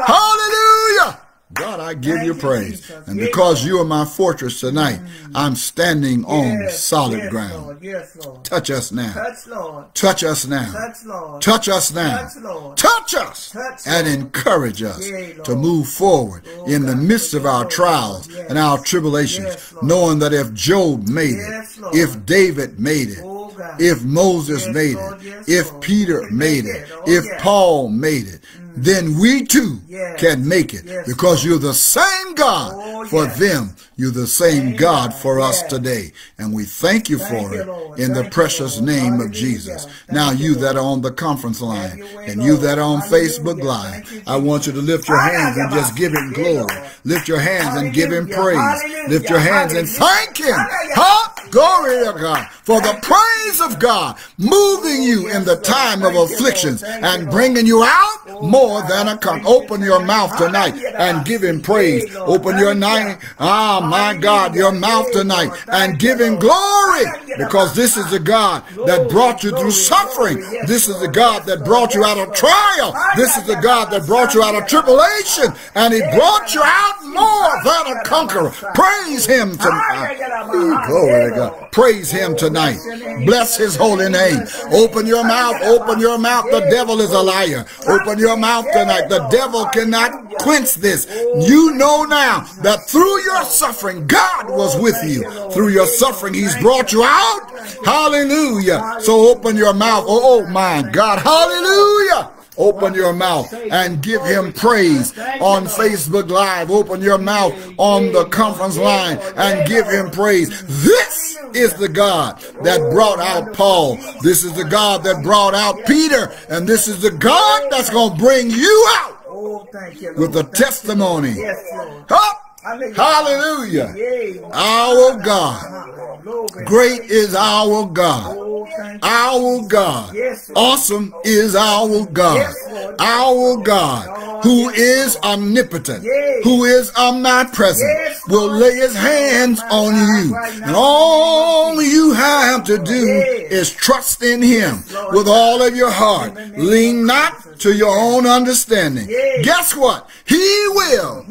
Ah, my I give Thank you praise. Jesus. And Yes, because Lord. you are my fortress tonight, mm. I'm standing on Yes, solid yes, ground. Lord. Yes, Lord. Touch us now. Touch, Lord. Touch us now. Touch, Lord. Touch us now. Touch, Lord. Touch us Touch, and encourage us to move forward Oh, in the midst of our trials and our tribulations, knowing that if Job made it, if David made it, Oh, if Moses made it, if Peter (laughs) made it, it. Oh, if. Paul made it, then we too Yes. can make it Yes, because you're the same God Oh, for yes. them. You're the same God for us today. And we thank you for it in the precious name of Jesus. Now you, that are on the conference line and you that are on. Facebook Live, I want you to lift your hands and just give him glory. Lift your hands and give him praise. Lift your hands and thank him. Huh? Glory to God. For the praise of God moving you in the time of Thank you, Lord. afflictions and bringing you out Oh, more than a conqueror. Open your mouth tonight and give him praise. Open your night. Ah, my God, your mouth tonight and give him glory because this is the God that brought you through suffering. This is the God that brought you out of trial. This is the God that brought you out of tribulation and he brought you out more than a conqueror. Praise him tonight. Glory to God. Praise him tonight. Bless his holy name. Open your mouth. Open your mouth. The devil is a liar. Open your mouth tonight. The devil cannot quench this. You know now that through your suffering, God was with you. Through your suffering, he's brought you out. Hallelujah. So open your mouth. Oh, oh my God. Hallelujah. Open your mouth and give him praise on Facebook Live. Open your mouth on the conference line and give him praise. This is the God that brought out Paul. This is the God that brought out Peter. And this is the God that's going to bring you out Oh, thank you, Lord. with you, testimony. Lord. Yes, Lord. Up. Hallelujah. Our God. Great is our God. Oh. Our God. Awesome is our God. Our God, who is omnipotent, who is omnipresent, will lay his hands on you. God, right now, And all you have to do is trust in him with all of your heart. In the name Lean not to your own understanding. Guess what? He will.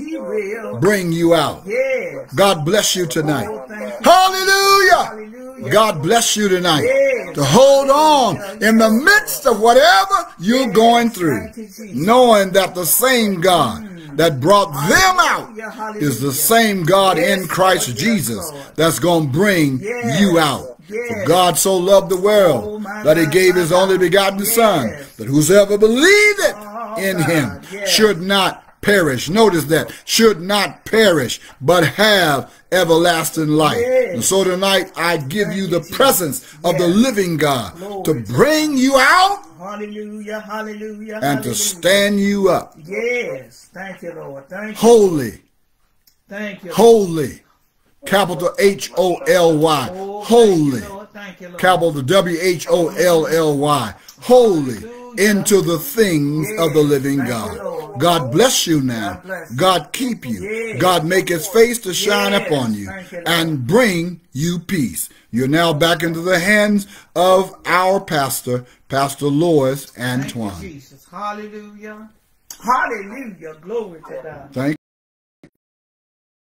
bring you out. Yes. God bless you tonight. Oh, you. Hallelujah. Hallelujah. God bless you tonight. Yes. To hold on in the midst of whatever you're Yes. going through, you, knowing that the same God that brought them out Hallelujah. is the same God in Christ Jesus that's going to bring you out. For God so loved the Oh, world my that he gave his only begotten Son, that whosoever believeth Oh, in him should not perish. Notice that should not perish, but have everlasting life. Yes. And so tonight I give Thank you the Jesus. presence of the living God Glory to bring you out Hallelujah. Hallelujah. and to stand you up Yes. Thank you, Lord. Thank you. holy, Thank you. holy, capital oh, H O L Y, Oh, holy, Thank you, Lord. Thank you, Lord. capital W H O L L Y, holy into the things of the living God. God bless you now. God keep you. God make his face to shine upon you and bring you peace. You're now back into the hands of our pastor, Pastor Lois Antoine. Jesus. Hallelujah. Hallelujah. Glory to God. Thank